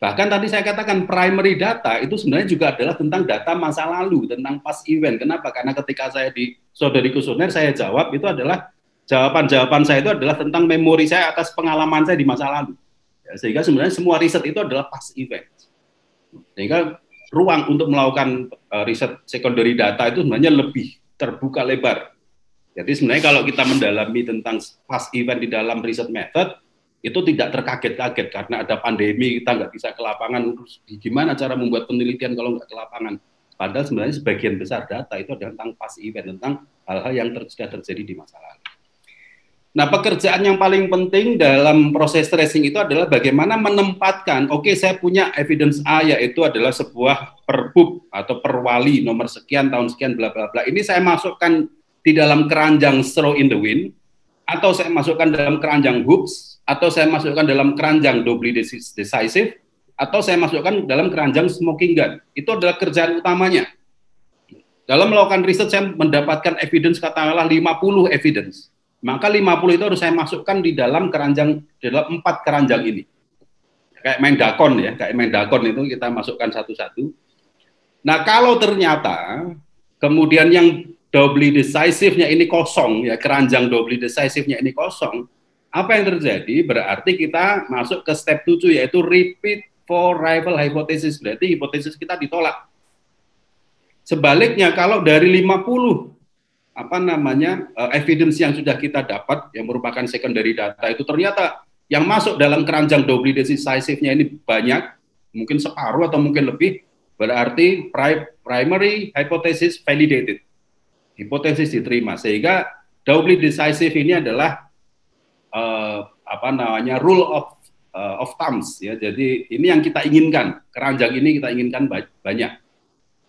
Bahkan tadi saya katakan primary data itu sebenarnya juga adalah tentang data masa lalu, tentang past event. Kenapa? Karena ketika saya di Saudari Kusuner, saya jawab itu adalah jawaban-jawaban saya itu adalah tentang memori saya atas pengalaman saya di masa lalu. Ya, sehingga sebenarnya semua riset itu adalah past event. Sehingga ruang untuk melakukan uh, riset secondary data itu sebenarnya lebih terbuka lebar jadi sebenarnya kalau kita mendalami tentang past event di dalam riset method, itu tidak terkaget-kaget karena ada pandemi kita nggak bisa ke lapangan. Gimana cara membuat penelitian kalau nggak ke lapangan? Padahal sebenarnya sebagian besar data itu adalah tentang past event, tentang hal-hal yang sudah terjadi di masa lalu. Nah, pekerjaan yang paling penting dalam proses tracing itu adalah bagaimana menempatkan, oke okay, saya punya evidence A yaitu adalah sebuah perbuk atau perwali nomor sekian tahun sekian bla bla bla. Ini saya masukkan di dalam keranjang straw in the wind, atau saya masukkan dalam keranjang hoops, atau saya masukkan dalam keranjang doubly decisive, atau saya masukkan dalam keranjang smoking gun. Itu adalah kerjaan utamanya. Dalam melakukan riset saya mendapatkan evidence katakanlah 50 evidence. Maka 50 itu harus saya masukkan di dalam keranjang di dalam empat keranjang ini. Kayak main dakon ya, kayak main dakon itu kita masukkan satu-satu. Nah, kalau ternyata kemudian yang doubly decisive-nya ini kosong, ya keranjang doubly decisive-nya ini kosong, apa yang terjadi? Berarti kita masuk ke step 7 yaitu repeat for rival hypothesis. Berarti hipotesis kita ditolak. Sebaliknya kalau dari 50 apa namanya uh, evidence yang sudah kita dapat yang merupakan secondary data itu ternyata yang masuk dalam keranjang doubly decisive-nya ini banyak, mungkin separuh atau mungkin lebih, berarti primary hypothesis validated hipotesis diterima. Sehingga doubly decisive ini adalah uh, apa namanya rule of uh, of thumbs ya. Jadi ini yang kita inginkan keranjang ini kita inginkan banyak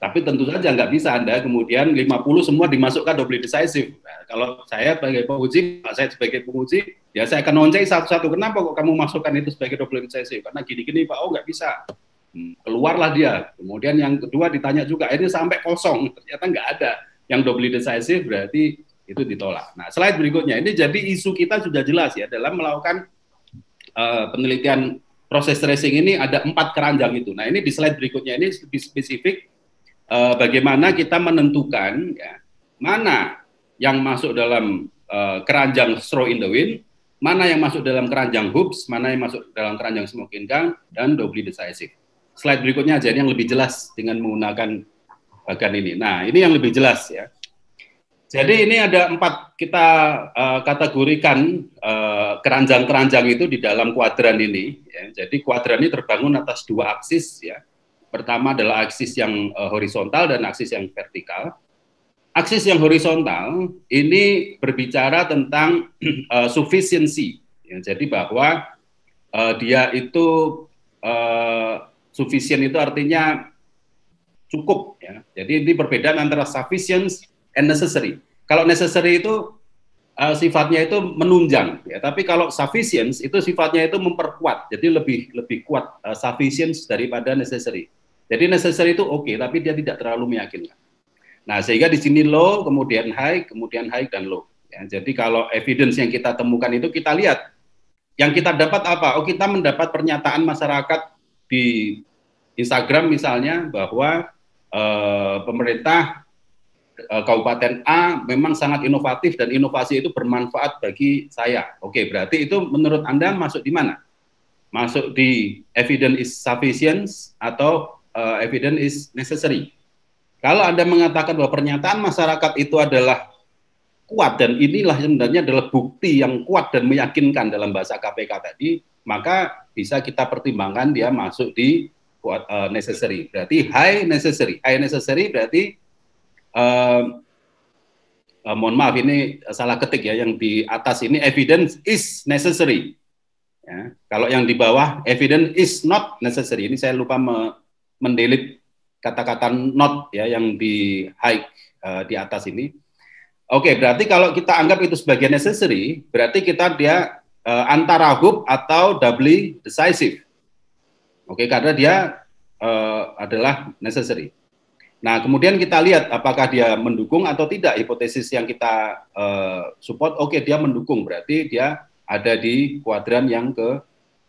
tapi tentu saja nggak bisa anda kemudian 50 semua dimasukkan doubly decisive. Nah, kalau saya sebagai penguji saya sebagai penguji ya saya akan noncei satu-satu kenapa kok kamu masukkan itu sebagai doubly decisive? Karena gini-gini pak oh nggak bisa. Hmm, keluarlah dia. Kemudian yang kedua ditanya juga ini sampai kosong. [laughs] Ternyata nggak ada yang doubly decisive berarti itu ditolak. Nah, slide berikutnya. Ini jadi isu kita sudah jelas ya dalam melakukan uh, penelitian proses tracing ini ada empat keranjang itu. Nah, ini di slide berikutnya ini lebih spesifik uh, bagaimana kita menentukan ya mana yang masuk dalam uh, keranjang straw in the wind, mana yang masuk dalam keranjang hoops, mana yang masuk dalam keranjang smoking gun dan doubly decisive. Slide berikutnya aja yang lebih jelas dengan menggunakan bagian ini. Nah, ini yang lebih jelas ya. Jadi ini ada empat kita uh, kategorikan uh, keranjang-keranjang itu di dalam kuadran ini. Ya. Jadi kuadran ini terbangun atas dua aksis. Ya. Pertama adalah aksis yang uh, horizontal dan aksis yang vertikal. Aksis yang horizontal ini berbicara tentang [clears throat] uh, sufficiency. Ya. Jadi bahwa uh, dia itu uh, sufficient itu artinya cukup. Ya. Jadi ini perbedaan antara sufficient and necessary. Kalau necessary itu uh, sifatnya itu menunjang, ya. Tapi kalau sufficient itu sifatnya itu memperkuat. Jadi lebih lebih kuat uh, sufficient daripada necessary. Jadi necessary itu oke, okay, tapi dia tidak terlalu meyakinkan. Nah, sehingga di sini low, kemudian high, kemudian high dan low. Ya, jadi kalau evidence yang kita temukan itu kita lihat yang kita dapat apa? Oh, kita mendapat pernyataan masyarakat di Instagram misalnya bahwa uh, pemerintah Eh, Kabupaten A memang sangat inovatif dan inovasi itu bermanfaat bagi saya. Oke, berarti itu menurut Anda masuk di mana? Masuk di evidence is sufficient atau uh, evidence is necessary. Kalau Anda mengatakan bahwa pernyataan masyarakat itu adalah kuat dan inilah sebenarnya adalah bukti yang kuat dan meyakinkan dalam bahasa KPK tadi, maka bisa kita pertimbangkan dia masuk di uh, necessary. Berarti high necessary. High necessary berarti uh, uh, mohon maaf ini salah ketik ya yang di atas ini evidence is necessary ya kalau yang di bawah evidence is not necessary ini saya lupa mendelete kata-kata not ya yang di high uh, di atas ini. Oke okay, berarti kalau kita anggap itu sebagai necessary berarti kita dia uh, antara hub atau doubly decisive. Oke okay, karena dia uh, adalah necessary. Nah, kemudian kita lihat apakah dia mendukung atau tidak hipotesis yang kita uh, support. Oke, okay, dia mendukung, berarti dia ada di kuadran yang ke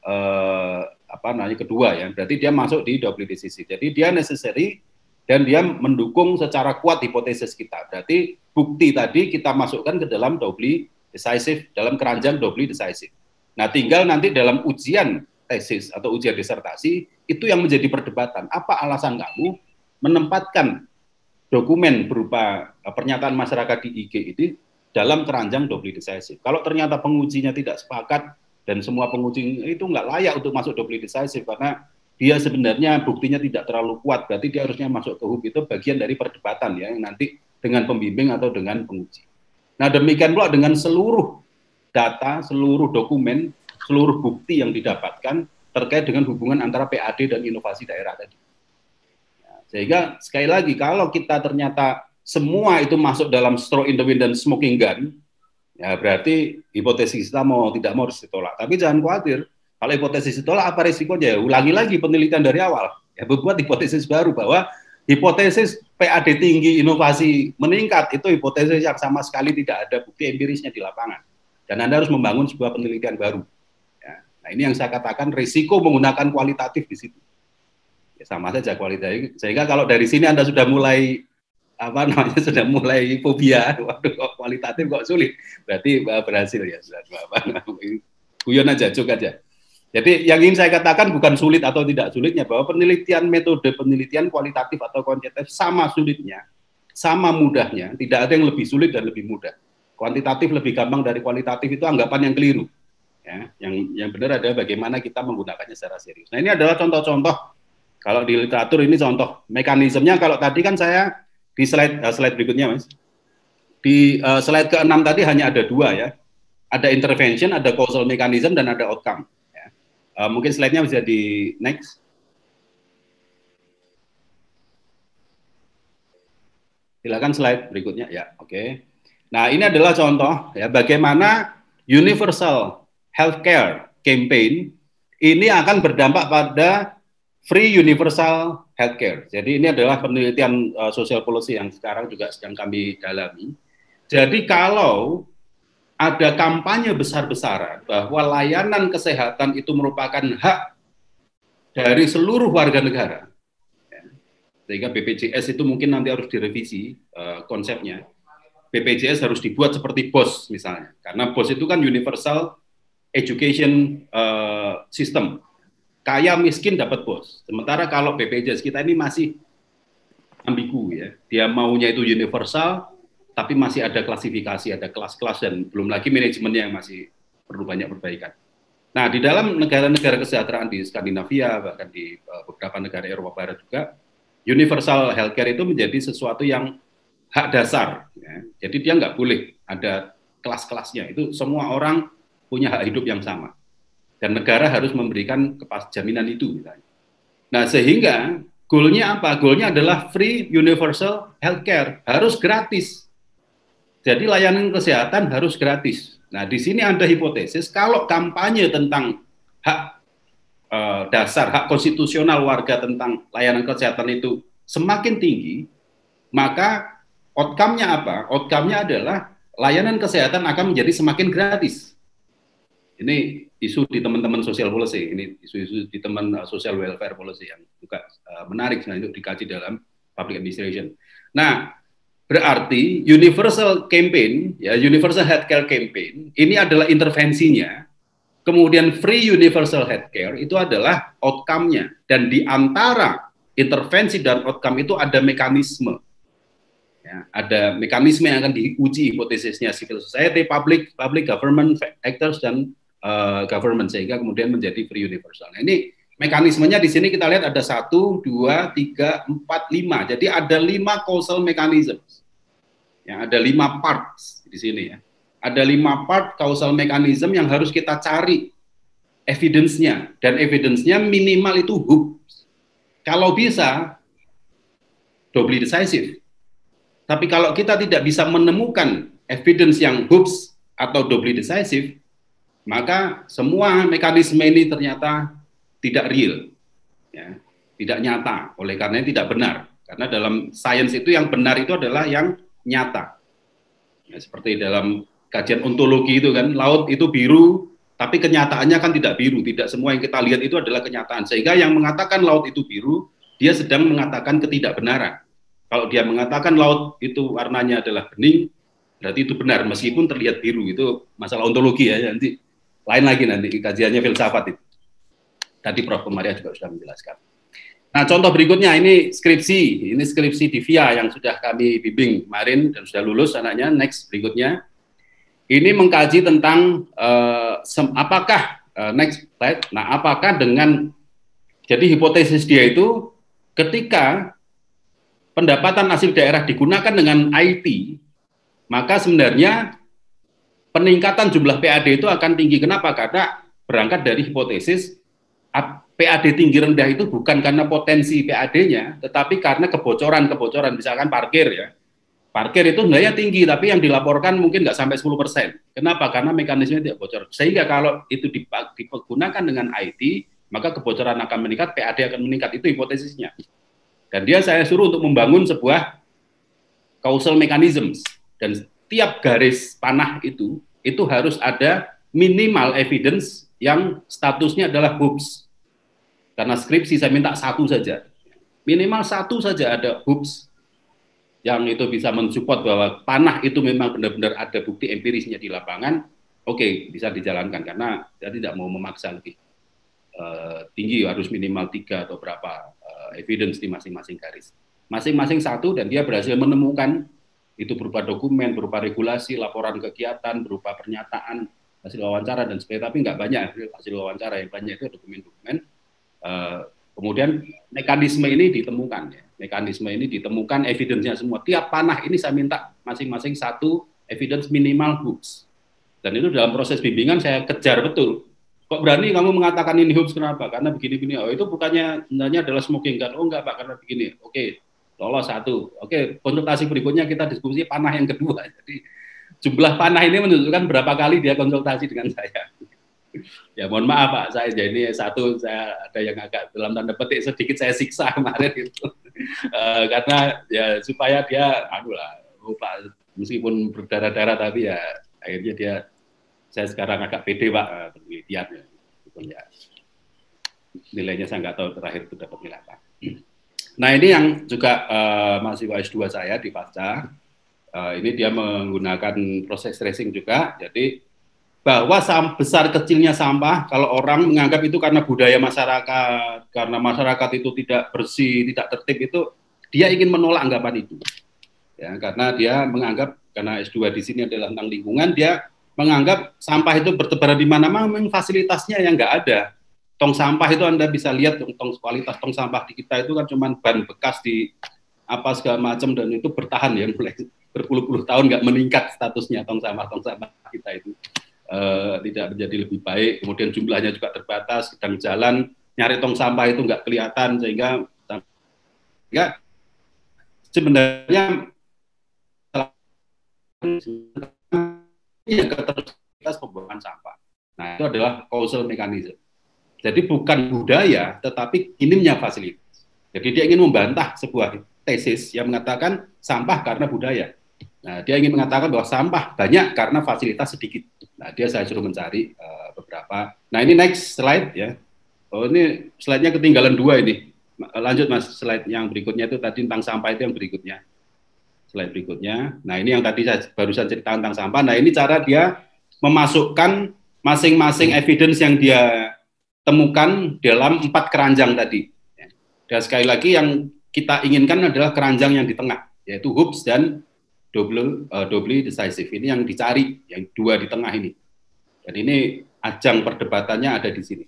uh, apa namanya kedua ya. Berarti dia masuk di decisive. Jadi dia necessary dan dia mendukung secara kuat hipotesis kita. Berarti bukti tadi kita masukkan ke dalam double decisive dalam keranjang double decisive. Nah, tinggal nanti dalam ujian tesis atau ujian disertasi itu yang menjadi perdebatan. Apa alasan kamu menempatkan dokumen berupa eh, pernyataan masyarakat di IG itu dalam keranjang double decisive. Kalau ternyata pengujinya tidak sepakat dan semua penguji itu nggak layak untuk masuk double decisive karena dia sebenarnya buktinya tidak terlalu kuat, berarti dia harusnya masuk ke HUB itu bagian dari perdebatan ya yang nanti dengan pembimbing atau dengan penguji. Nah demikian pula dengan seluruh data, seluruh dokumen, seluruh bukti yang didapatkan terkait dengan hubungan antara PAD dan inovasi daerah tadi. Sehingga sekali lagi kalau kita ternyata semua itu masuk dalam straw in the wind dan smoking gun, ya berarti hipotesis kita mau tidak mau harus ditolak. Tapi jangan khawatir, kalau hipotesis ditolak apa risikonya? Ya, ulangi lagi penelitian dari awal. Ya buat hipotesis baru bahwa hipotesis PAD tinggi inovasi meningkat itu hipotesis yang sama sekali tidak ada bukti empirisnya di lapangan. Dan Anda harus membangun sebuah penelitian baru. Ya. Nah ini yang saya katakan risiko menggunakan kualitatif di situ. Ya, sama saja kualitas. Sehingga kalau dari sini Anda sudah mulai apa namanya [laughs] sudah mulai fobia, waduh kok kualitatif kok sulit, berarti uh, berhasil ya apa guyon aja, cuk aja. Jadi yang ingin saya katakan bukan sulit atau tidak sulitnya bahwa penelitian metode penelitian kualitatif atau kuantitatif sama sulitnya, sama mudahnya, tidak ada yang lebih sulit dan lebih mudah. Kuantitatif lebih gampang dari kualitatif itu anggapan yang keliru. Ya, yang yang benar adalah bagaimana kita menggunakannya secara serius. Nah, ini adalah contoh-contoh kalau di literatur ini contoh mekanismenya kalau tadi kan saya di slide uh, slide berikutnya mas. Di uh, slide ke-6 tadi hanya ada dua ya. Ada intervention ada causal mechanism dan ada outcome uh, mungkin slide-nya bisa di next. Silakan slide berikutnya ya. Oke. Okay. nah ini adalah contoh ya bagaimana universal healthcare campaign ini akan berdampak pada free universal healthcare. Jadi ini adalah penelitian uh, social policy yang sekarang juga sedang kami dalami. Jadi kalau ada kampanye besar-besaran bahwa layanan kesehatan itu merupakan hak dari seluruh warga negara, ya, sehingga BPJS itu mungkin nanti harus direvisi uh, konsepnya. BPJS harus dibuat seperti BOS misalnya, karena BOS itu kan universal education uh, system kaya miskin dapat bos. Sementara kalau BPJS kita ini masih ambigu ya. Dia maunya itu universal, tapi masih ada klasifikasi, ada kelas-kelas dan belum lagi manajemennya yang masih perlu banyak perbaikan. Nah, di dalam negara-negara kesejahteraan di Skandinavia, bahkan di uh, beberapa negara Eropa Barat juga, universal healthcare itu menjadi sesuatu yang hak dasar. Ya. Jadi dia nggak boleh ada kelas-kelasnya. Itu semua orang punya hak hidup yang sama. Dan negara harus memberikan jaminan itu. Misalnya. Nah, sehingga goalnya apa? Goalnya adalah free universal healthcare. Harus gratis. Jadi layanan kesehatan harus gratis. Nah, di sini ada hipotesis kalau kampanye tentang hak uh, dasar, hak konstitusional warga tentang layanan kesehatan itu semakin tinggi, maka outcome-nya apa? Outcome-nya adalah layanan kesehatan akan menjadi semakin gratis. Ini isu di teman-teman social policy, ini isu-isu di teman uh, social welfare policy yang juga uh, menarik sebenarnya untuk dikaji dalam public administration. Nah, Berarti universal campaign, ya universal healthcare campaign, ini adalah intervensinya. Kemudian free universal healthcare itu adalah outcome-nya. Dan di antara intervensi dan outcome itu ada mekanisme. Ya, ada mekanisme yang akan diuji hipotesisnya civil society, public, public government actors dan uh, government sehingga kemudian menjadi free universal. Nah, ini mekanismenya di sini kita lihat ada satu, dua, tiga, empat, lima. Jadi ada lima causal mechanism. Ya, ada lima parts di sini ya. Ada lima part causal mechanism yang harus kita cari evidence-nya dan evidence-nya minimal itu hoops. Kalau bisa doubly decisive. Tapi kalau kita tidak bisa menemukan evidence yang hoops atau doubly decisive, maka semua mekanisme ini ternyata tidak real, ya, tidak nyata. Oleh karena tidak benar. Karena dalam sains itu yang benar itu adalah yang nyata. Ya, seperti dalam kajian ontologi itu kan, laut itu biru, tapi kenyataannya kan tidak biru. Tidak semua yang kita lihat itu adalah kenyataan. Sehingga yang mengatakan laut itu biru, dia sedang mengatakan ketidakbenaran. Kalau dia mengatakan laut itu warnanya adalah bening, berarti itu benar meskipun terlihat biru. Itu masalah ontologi ya. Nanti lain lagi nanti kajiannya filsafat itu. Tadi Prof. Kemaria juga sudah menjelaskan. Nah, contoh berikutnya ini skripsi. Ini skripsi di VIA yang sudah kami bimbing kemarin dan sudah lulus anaknya. Next berikutnya. Ini mengkaji tentang uh, apakah uh, next slide. Nah, apakah dengan jadi hipotesis dia itu ketika pendapatan asli daerah digunakan dengan IT, maka sebenarnya peningkatan jumlah PAD itu akan tinggi. Kenapa? Karena berangkat dari hipotesis PAD tinggi rendah itu bukan karena potensi PAD-nya, tetapi karena kebocoran-kebocoran, misalkan parkir ya. Parkir itu sebenarnya tinggi, tapi yang dilaporkan mungkin nggak sampai 10 persen. Kenapa? Karena mekanisme tidak bocor. Sehingga kalau itu digunakan dengan IT, maka kebocoran akan meningkat, PAD akan meningkat. Itu hipotesisnya. Dan dia saya suruh untuk membangun sebuah causal mechanisms. Dan tiap garis panah itu, itu harus ada minimal evidence yang statusnya adalah hoops karena skripsi saya minta satu saja. Minimal satu saja ada hoops yang itu bisa mensupport bahwa panah itu memang benar-benar ada bukti empirisnya di lapangan, oke okay, bisa dijalankan karena saya tidak mau memaksa lebih uh, tinggi harus minimal tiga atau berapa uh, evidence di masing-masing garis. Masing-masing satu dan dia berhasil menemukan itu berupa dokumen, berupa regulasi, laporan kegiatan, berupa pernyataan, hasil wawancara dan sebagainya. Tapi nggak banyak hasil wawancara yang banyak itu dokumen-dokumen Eh, kemudian mekanisme ini ditemukan ya. Mekanisme ini ditemukan evidence-nya semua. Tiap panah ini saya minta masing-masing satu evidence minimal hoops. Dan itu dalam proses bimbingan saya kejar betul. Kok berani kamu mengatakan ini hoops kenapa? Karena begini-begini. Oh itu bukannya sebenarnya adalah smoking gun. Oh enggak Pak, karena begini. Oke, lolos satu. Oke, konsultasi berikutnya kita diskusi panah yang kedua. [laughs] Jadi jumlah panah ini menunjukkan berapa kali dia konsultasi dengan saya [laughs] ya mohon maaf Pak, saya jadi satu saya ada yang agak dalam tanda petik sedikit saya siksa kemarin itu uh, [laughs] karena ya supaya dia, aduh lah, oh, meskipun berdarah-darah tapi ya akhirnya dia saya sekarang agak pede Pak penelitiannya, ya nilainya saya nggak tahu terakhir itu dapat nilai apa. [clears throat] Nah ini yang juga uh, mahasiswa S2 saya di Pasca, uh, ini dia menggunakan proses tracing juga, jadi bahwa besar kecilnya sampah kalau orang menganggap itu karena budaya masyarakat, karena masyarakat itu tidak bersih, tidak tertib itu dia ingin menolak anggapan itu. Ya, karena dia menganggap karena S2 di sini adalah tentang lingkungan, dia menganggap sampah itu bertebaran di mana-mana, fasilitasnya yang nggak ada. Tong sampah itu Anda bisa lihat tong kualitas tong sampah di kita itu kan cuma ban bekas di apa segala macam dan itu bertahan ya mulai berpuluh-puluh tahun nggak meningkat statusnya tong sampah tong sampah kita itu uh, tidak menjadi lebih baik. Kemudian jumlahnya juga terbatas, sedang jalan nyari tong sampah itu nggak kelihatan sehingga nggak sebenarnya ya ketersediaan pembuangan sampah. Nah itu adalah causal mechanism. Jadi bukan budaya, tetapi minimnya fasilitas. Jadi dia ingin membantah sebuah tesis yang mengatakan sampah karena budaya. Nah, dia ingin mengatakan bahwa sampah banyak karena fasilitas sedikit. Nah, dia saya suruh mencari uh, beberapa. Nah, ini next slide ya. Oh, ini slide-nya ketinggalan dua ini. Lanjut Mas, slide yang berikutnya itu tadi tentang sampah itu yang berikutnya. Slide berikutnya. Nah, ini yang tadi saya barusan cerita tentang sampah. Nah, ini cara dia memasukkan masing-masing evidence yang dia temukan dalam empat keranjang tadi. Dan sekali lagi yang kita inginkan adalah keranjang yang di tengah, yaitu hoops dan double uh, double decisive. Ini yang dicari yang dua di tengah ini. Dan ini ajang perdebatannya ada di sini.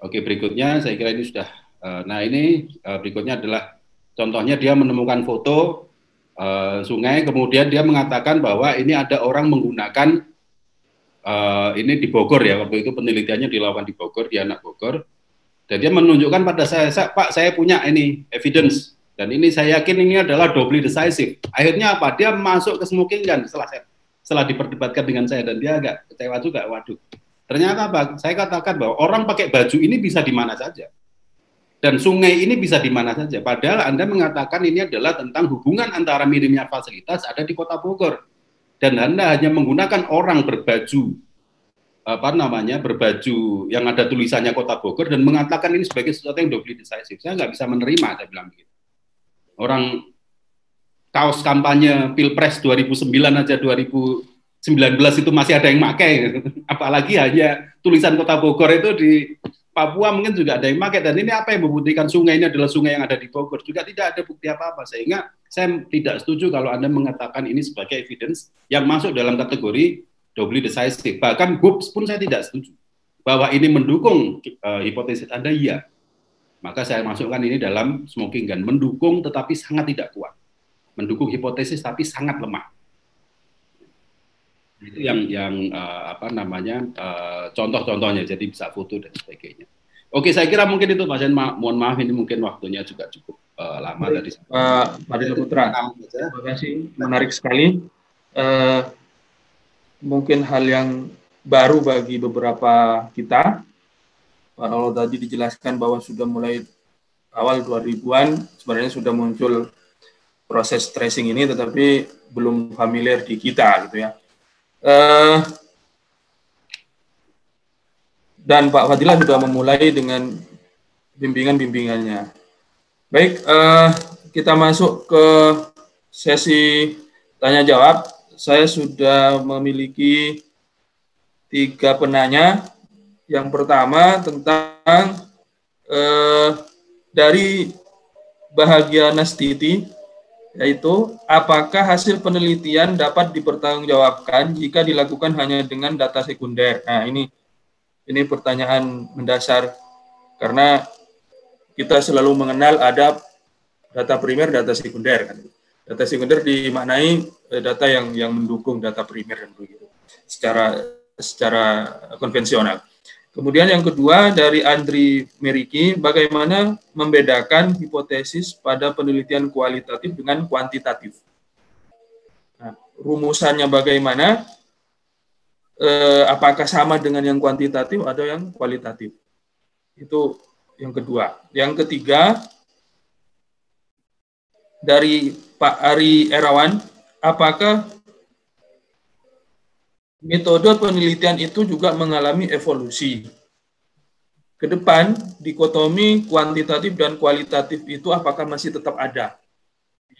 Oke berikutnya saya kira ini sudah uh, nah ini uh, berikutnya adalah contohnya dia menemukan foto uh, sungai. Kemudian dia mengatakan bahwa ini ada orang menggunakan uh, ini di Bogor ya waktu itu penelitiannya dilakukan di Bogor di anak Bogor dan dia menunjukkan pada saya, Pak saya punya ini evidence dan ini saya yakin ini adalah doubly decisive. Akhirnya apa? Dia masuk ke smoking gun setelah saya, setelah diperdebatkan dengan saya dan dia agak kecewa juga. Waduh. Ternyata apa? Saya katakan bahwa orang pakai baju ini bisa di mana saja. Dan sungai ini bisa di mana saja. Padahal Anda mengatakan ini adalah tentang hubungan antara minimnya fasilitas ada di Kota Bogor. Dan Anda hanya menggunakan orang berbaju apa namanya berbaju yang ada tulisannya Kota Bogor dan mengatakan ini sebagai sesuatu yang doubly decisive. Saya nggak bisa menerima, saya bilang begitu orang kaos kampanye Pilpres 2009 aja 2019 itu masih ada yang pakai [laughs] apalagi hanya tulisan Kota Bogor itu di Papua mungkin juga ada yang pakai. Dan ini apa yang membuktikan sungai ini adalah sungai yang ada di Bogor? Juga tidak ada bukti apa-apa. Sehingga saya tidak setuju kalau Anda mengatakan ini sebagai evidence yang masuk dalam kategori doubly decisive. Bahkan GUPS pun saya tidak setuju bahwa ini mendukung uh, hipotesis Anda iya. Maka saya masukkan ini dalam smoking gun, mendukung tetapi sangat tidak kuat. Mendukung hipotesis tapi sangat lemah. Itu yang yang uh, apa namanya uh, contoh-contohnya, jadi bisa foto dan sebagainya. Oke, saya kira mungkin itu Mas Ma mohon maaf ini mungkin waktunya juga cukup uh, lama Baik, tadi. Pak Fadil Putra, terima kasih, menarik sekali. Uh, mungkin hal yang baru bagi beberapa kita kalau tadi dijelaskan bahwa sudah mulai awal 2000-an sebenarnya sudah muncul proses tracing ini tetapi belum familiar di kita gitu ya. Uh, dan Pak Fadilah sudah memulai dengan bimbingan-bimbingannya. Baik, uh, kita masuk ke sesi tanya jawab. Saya sudah memiliki tiga penanya yang pertama tentang eh, dari bahagia Nastiti, yaitu apakah hasil penelitian dapat dipertanggungjawabkan jika dilakukan hanya dengan data sekunder. Nah ini ini pertanyaan mendasar karena kita selalu mengenal ada data primer, data sekunder kan. Data sekunder dimaknai eh, data yang yang mendukung data primer dan begitu secara secara konvensional. Kemudian yang kedua dari Andri Meriki, bagaimana membedakan hipotesis pada penelitian kualitatif dengan kuantitatif. Nah, rumusannya bagaimana? Eh, apakah sama dengan yang kuantitatif atau yang kualitatif? Itu yang kedua. Yang ketiga, dari Pak Ari Erawan, apakah metode penelitian itu juga mengalami evolusi. Ke depan, dikotomi kuantitatif dan kualitatif itu apakah masih tetap ada?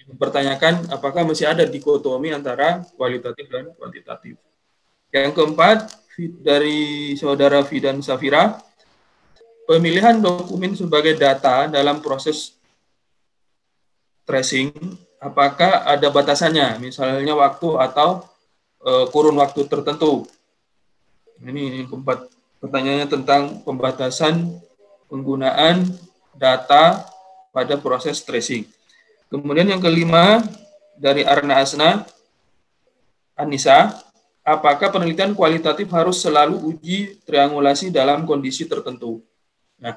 Mempertanyakan apakah masih ada dikotomi antara kualitatif dan kuantitatif. Yang keempat, dari saudara Fidan Safira, pemilihan dokumen sebagai data dalam proses tracing apakah ada batasannya, misalnya waktu atau uh, kurun waktu tertentu? Ini, ini keempat pertanyaannya tentang pembatasan penggunaan data pada proses tracing. Kemudian yang kelima dari Arna Asna, Anissa, apakah penelitian kualitatif harus selalu uji triangulasi dalam kondisi tertentu? Nah,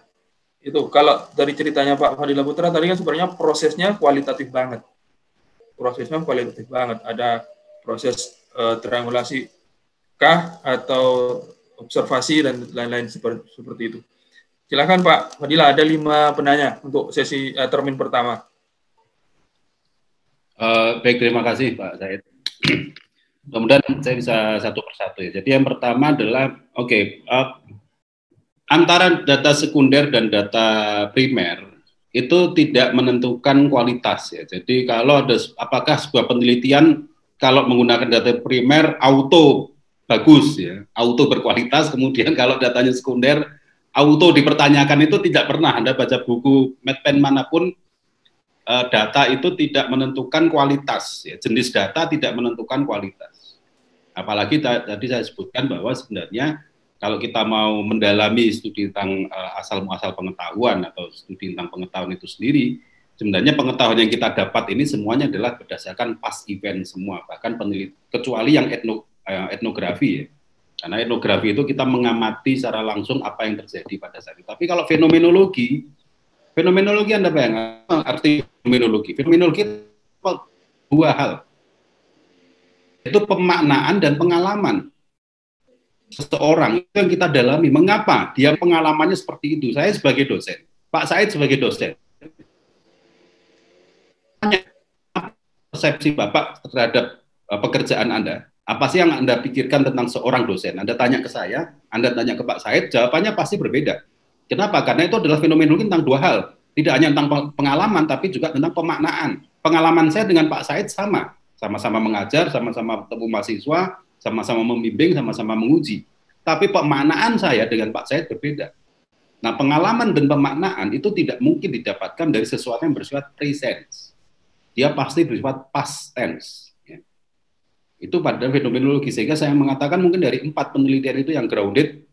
itu kalau dari ceritanya Pak Fadila Putra tadi kan sebenarnya prosesnya kualitatif banget. Prosesnya kualitatif banget. Ada proses uh, triangulasi kah atau observasi dan lain-lain seperti, seperti itu. Silakan Pak Fadila, ada lima penanya untuk sesi uh, termin pertama. Uh, baik, terima kasih Pak Said. [clears throat] Kemudian saya bisa satu persatu ya. Jadi yang pertama adalah, oke, okay, uh, antara data sekunder dan data primer itu tidak menentukan kualitas ya. Jadi kalau ada apakah sebuah penelitian kalau menggunakan data primer auto bagus ya, auto berkualitas, kemudian [laughs] kalau datanya sekunder auto dipertanyakan itu tidak pernah Anda baca buku MedPen mana pun uh, data itu tidak menentukan kualitas ya. Jenis data tidak menentukan kualitas. Apalagi tadi saya sebutkan bahwa sebenarnya kalau kita mau mendalami studi tentang uh, asal muasal pengetahuan atau studi tentang pengetahuan itu sendiri, sebenarnya pengetahuan yang kita dapat ini semuanya adalah berdasarkan past event semua, bahkan penelit kecuali yang etno, uh, etnografi ya. Karena etnografi itu kita mengamati secara langsung apa yang terjadi pada saat itu. Tapi kalau fenomenologi, fenomenologi Anda bayangkan arti fenomenologi. Fenomenologi itu dua hal. Itu pemaknaan dan pengalaman seseorang itu yang kita dalami. Mengapa dia pengalamannya seperti itu? Saya sebagai dosen, Pak Said sebagai dosen. Persepsi Bapak terhadap uh, pekerjaan Anda. Apa sih yang Anda pikirkan tentang seorang dosen? Anda tanya ke saya, Anda tanya ke Pak Said, jawabannya pasti berbeda. Kenapa? Karena itu adalah fenomenologi tentang dua hal. Tidak hanya tentang pengalaman, tapi juga tentang pemaknaan. Pengalaman saya dengan Pak Said sama. Sama-sama mengajar, sama-sama ketemu mahasiswa, sama-sama membimbing, sama-sama menguji. Tapi pemaknaan saya dengan Pak Said berbeda. Nah, pengalaman dan pemaknaan itu tidak mungkin didapatkan dari sesuatu yang bersifat present. Dia pasti bersifat past tense. Ya. Itu pada fenomenologi. Sehingga saya mengatakan mungkin dari empat penelitian itu yang grounded,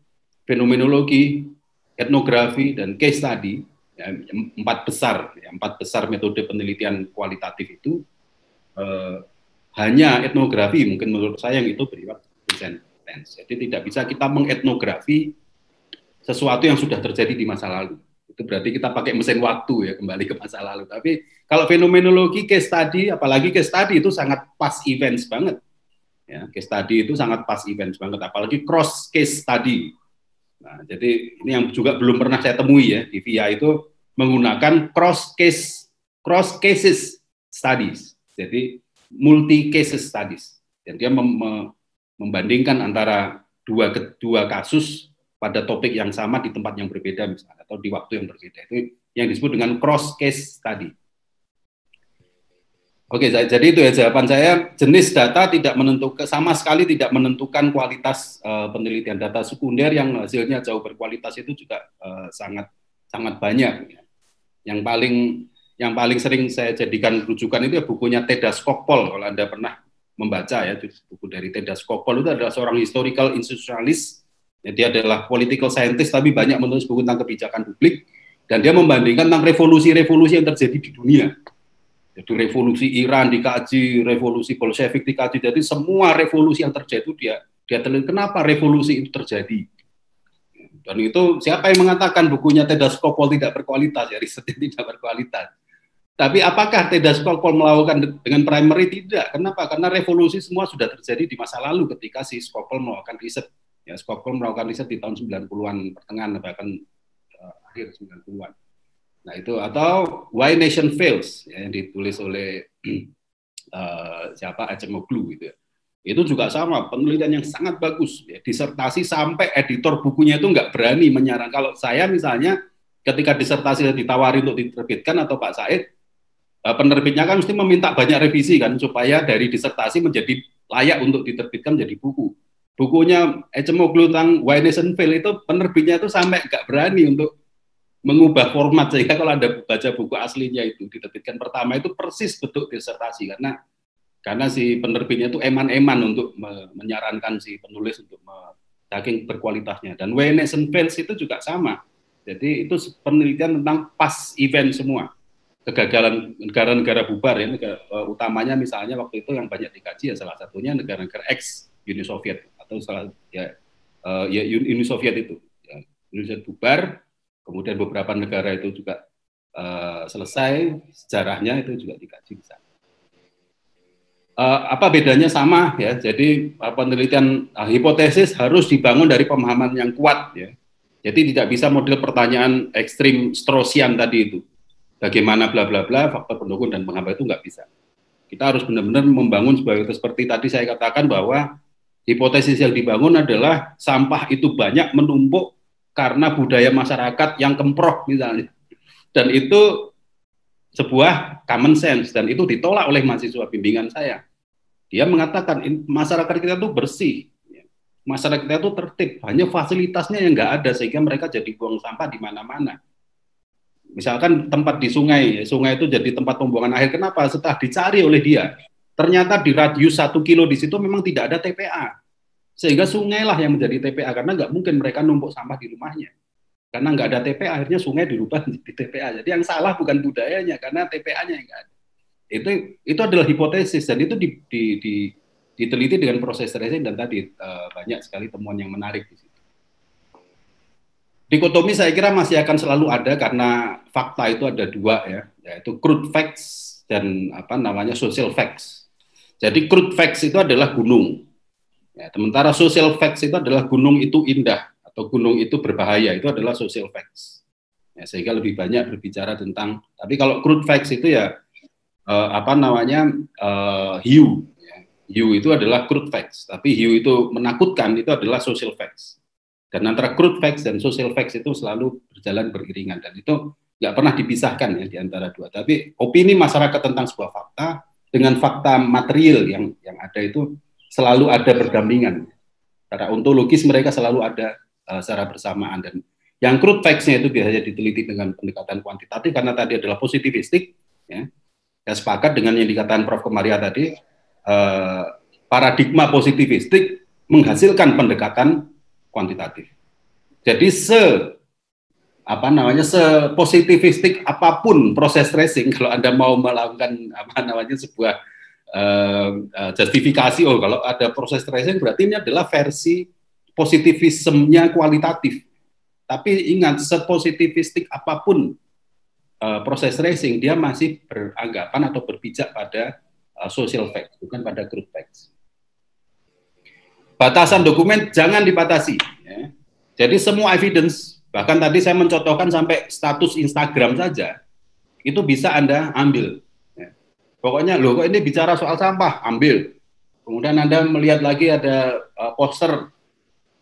fenomenologi, etnografi, dan case study, ya, empat besar, ya, empat besar metode penelitian kualitatif itu, eh, hanya etnografi mungkin menurut saya yang itu bersifat present tense. Jadi tidak bisa kita mengetnografi sesuatu yang sudah terjadi di masa lalu. Itu berarti kita pakai mesin waktu ya kembali ke masa lalu. Tapi kalau fenomenologi case study, apalagi case study itu sangat pas events banget. Ya, case study itu sangat pas events banget, apalagi cross case study. Nah, jadi ini yang juga belum pernah saya temui ya di VIA itu menggunakan cross case cross cases studies. Jadi multi cases studies. Dan dia mem membandingkan antara dua dua kasus pada topik yang sama di tempat yang berbeda misalnya atau di waktu yang berbeda. Itu yang disebut dengan cross case study. Oke, jadi itu ya jawaban saya. Jenis data tidak menentukan sama sekali tidak menentukan kualitas uh, penelitian data sekunder yang hasilnya jauh berkualitas itu juga uh, sangat sangat banyak. Ya. Yang paling yang paling sering saya jadikan rujukan itu ya bukunya Teda Skokpol kalau Anda pernah membaca ya buku dari Teda Skokpol itu adalah seorang historical institutionalist ya, dia adalah political scientist tapi banyak menulis buku tentang kebijakan publik dan dia membandingkan tentang revolusi-revolusi yang terjadi di dunia jadi revolusi Iran dikaji, revolusi Bolshevik dikaji, jadi semua revolusi yang terjadi itu dia dia teliti kenapa revolusi itu terjadi. Dan itu siapa yang mengatakan bukunya Teda Skokpol tidak berkualitas ya risetnya tidak berkualitas. Tapi apakah Teda Skokpol melakukan dengan primary? Tidak. Kenapa? Karena revolusi semua sudah terjadi di masa lalu ketika si Skokpol melakukan riset. Ya, Skokpol melakukan riset di tahun 90-an pertengahan bahkan uh, akhir 90-an. Nah itu atau Why Nation Fails ya, yang ditulis oleh uh, [clears throat] siapa Acemoglu gitu ya. Itu juga sama penelitian yang sangat bagus ya. disertasi sampai editor bukunya itu nggak berani menyarankan kalau saya misalnya ketika disertasi ditawari untuk diterbitkan atau Pak Said Eh, penerbitnya kan mesti meminta banyak revisi kan supaya dari disertasi menjadi layak untuk diterbitkan menjadi buku. Bukunya Ecemoglu tentang Why Nation Fail itu penerbitnya itu sampai nggak berani untuk mengubah format sehingga kalau anda baca buku aslinya itu diterbitkan pertama itu persis bentuk disertasi karena karena si penerbitnya itu eman-eman untuk menyarankan si penulis untuk saking berkualitasnya. Dan Wayne Fields itu juga sama. Jadi itu penelitian tentang pas event semua. Kegagalan negara-negara bubar ya negara, uh, utamanya misalnya waktu itu yang banyak dikaji ya salah satunya negara-negara ex Uni Soviet atau salah ya uh, ya Uni Soviet itu ya, Uni Soviet bubar kemudian beberapa negara itu juga uh, selesai sejarahnya itu juga dikaji di sana uh, apa bedanya sama ya. Jadi penelitian uh, hipotesis harus dibangun dari pemahaman yang kuat ya. Jadi tidak bisa model pertanyaan ekstrim Straussian tadi itu. Bagaimana bla bla bla faktor pendukung dan penghambat itu nggak bisa. Kita harus benar-benar membangun sebagai seperti tadi saya katakan bahwa hipotesis yang dibangun adalah sampah itu banyak menumpuk karena budaya masyarakat yang kemproh misalnya. Dan itu sebuah common sense dan itu ditolak oleh mahasiswa bimbingan saya. Dia mengatakan masyarakat kita itu bersih, masyarakat kita itu tertib, hanya fasilitasnya yang nggak ada sehingga mereka jadi buang sampah di mana-mana. Misalkan tempat di sungai, sungai itu jadi tempat pembuangan akhir. Kenapa? Setelah dicari oleh dia, ternyata di radius satu kilo di situ memang tidak ada TPA, sehingga sungai lah yang menjadi TPA karena nggak mungkin mereka numpuk sampah di rumahnya. Karena nggak ada TPA akhirnya sungai dirubah menjadi TPA jadi yang salah bukan budayanya karena TPA-nya yang nggak ada. Itu itu adalah hipotesis dan itu di, di, di, diteliti dengan proses tracing dan tadi uh, banyak sekali temuan yang menarik di situ. Dikotomi saya kira masih akan selalu ada karena fakta itu ada dua ya yaitu crude facts dan apa namanya social facts jadi crude facts itu adalah gunung ya, sementara social facts itu adalah gunung itu indah atau gunung itu berbahaya itu adalah social facts. Ya, sehingga lebih banyak berbicara tentang tapi kalau crude facts itu ya uh, apa namanya uh, hiu ya. hiu itu adalah crude facts tapi hiu itu menakutkan itu adalah social facts dan antara crude facts dan social facts itu selalu berjalan beriringan dan itu nggak pernah dipisahkan ya di antara dua tapi opini masyarakat tentang sebuah fakta dengan fakta material yang yang ada itu selalu ada berdampingan secara ontologis mereka selalu ada uh, secara bersamaan dan yang crude facts-nya itu biasanya diteliti dengan pendekatan kuantitatif karena tadi adalah positivistik ya. Saya sepakat dengan yang dikatakan Prof. Kemaria tadi uh, paradigma positivistik menghasilkan pendekatan kuantitatif. Jadi se apa namanya sepositivistik apa pun proses tracing [laughs] kalau anda mau melakukan apa namanya sebuah uh, justifikasi oh kalau ada proses tracing berarti ini adalah versi positivismenya kualitatif. Tapi ingat, sepositivistik apa pun uh, proses racing, dia masih beranggapan atau berpijak pada uh, social facts, bukan pada group facts. Batasan dokumen jangan dibatasi. Ya. Jadi semua evidence, bahkan tadi saya mencontohkan sampai status Instagram saja, itu bisa Anda ambil. Ya. Pokoknya, loh kok ini bicara soal sampah, ambil. Kemudian Anda melihat lagi ada uh, poster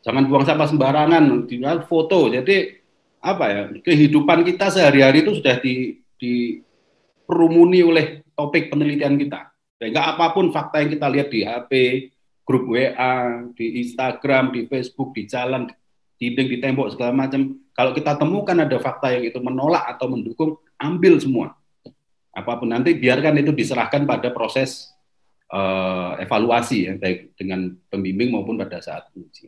jangan buang sampah sembarangan, foto. Jadi apa ya kehidupan kita sehari-hari itu sudah di, diperumuni oleh topik penelitian kita. Sehingga apa pun fakta yang kita lihat di HP, grup WA, di Instagram, di Facebook, di jalan, di dinding, di tembok segala macam, kalau kita temukan ada fakta yang itu menolak atau mendukung, ambil semua. Apa pun nanti biarkan itu diserahkan pada proses uh, evaluasi ya, baik dengan pembimbing maupun pada saat uji.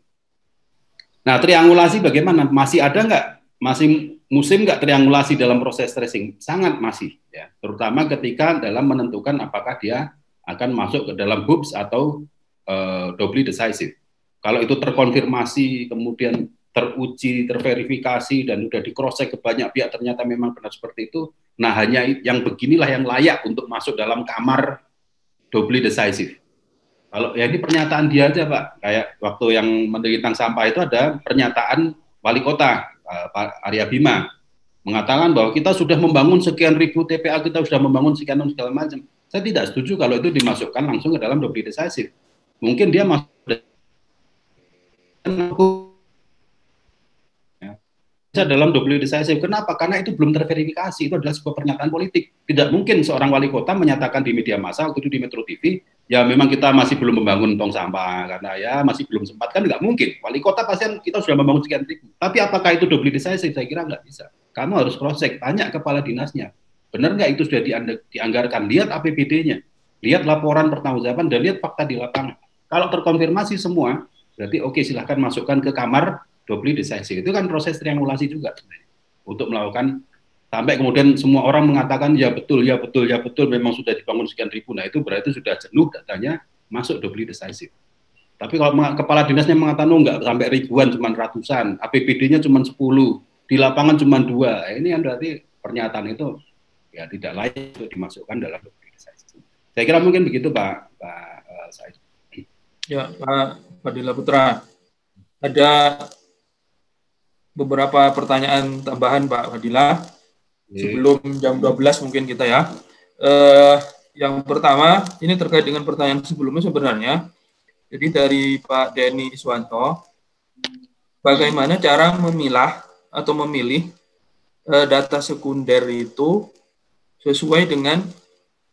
Nah, triangulasi bagaimana? Masih ada nggak? Masih musim nggak triangulasi dalam proses tracing? Sangat masih, ya. Terutama ketika dalam menentukan apakah dia akan masuk ke dalam hoops atau uh, doubly decisive. Kalau itu terkonfirmasi, kemudian teruji, terverifikasi, dan sudah di cross ke banyak pihak ternyata memang benar seperti itu. Nah, hanya yang beginilah yang layak untuk masuk dalam kamar doubly decisive. Kalau ya ini pernyataan dia aja Pak, kayak waktu yang Menteri tentang sampah itu ada pernyataan wali kota Pak Arya Bima mengatakan bahwa kita sudah membangun sekian ribu TPA, kita sudah membangun sekian segala macam. Saya tidak setuju kalau itu dimasukkan langsung ke dalam dobi decisive. Mungkin dia masuk dalam double decisive. Kenapa? Karena itu belum terverifikasi. Itu adalah sebuah pernyataan politik. Tidak mungkin seorang wali kota menyatakan di media massa waktu itu di Metro TV, ya memang kita masih belum membangun tong sampah karena ya masih belum sempat kan nggak mungkin. Wali kota pasti kita sudah membangun sekian ribu. Tapi apakah itu double decisive? Saya kira nggak bisa. kamu harus cross check, tanya kepala dinasnya. Benar nggak itu sudah dianggarkan? Lihat APBD-nya, lihat laporan pertanggungjawaban dan lihat fakta di lapangan. Kalau terkonfirmasi semua, berarti oke okay, silahkan masukkan ke kamar dobli decisive. Itu kan proses triangulasi juga untuk melakukan sampai kemudian semua orang mengatakan ya betul, ya betul, ya betul, memang sudah dibangun sekian ribu. Nah itu berarti sudah jenuh datanya masuk dobli decisive. Tapi kalau kepala dinasnya mengatakan oh, enggak sampai ribuan, cuma ratusan, APBD-nya cuma 10, di lapangan cuma dua. Ini kan berarti pernyataan itu ya tidak layak untuk dimasukkan dalam organisasi. Saya kira mungkin begitu Pak Pak uh, Said. Ya Pak Fadila Putra, ada beberapa pertanyaan tambahan Pak Fadila sebelum jam 12 mungkin kita ya. Uh, yang pertama ini terkait dengan pertanyaan sebelumnya sebenarnya jadi dari Pak Denny Iswanto, bagaimana cara memilah atau memilih uh, data sekunder itu sesuai dengan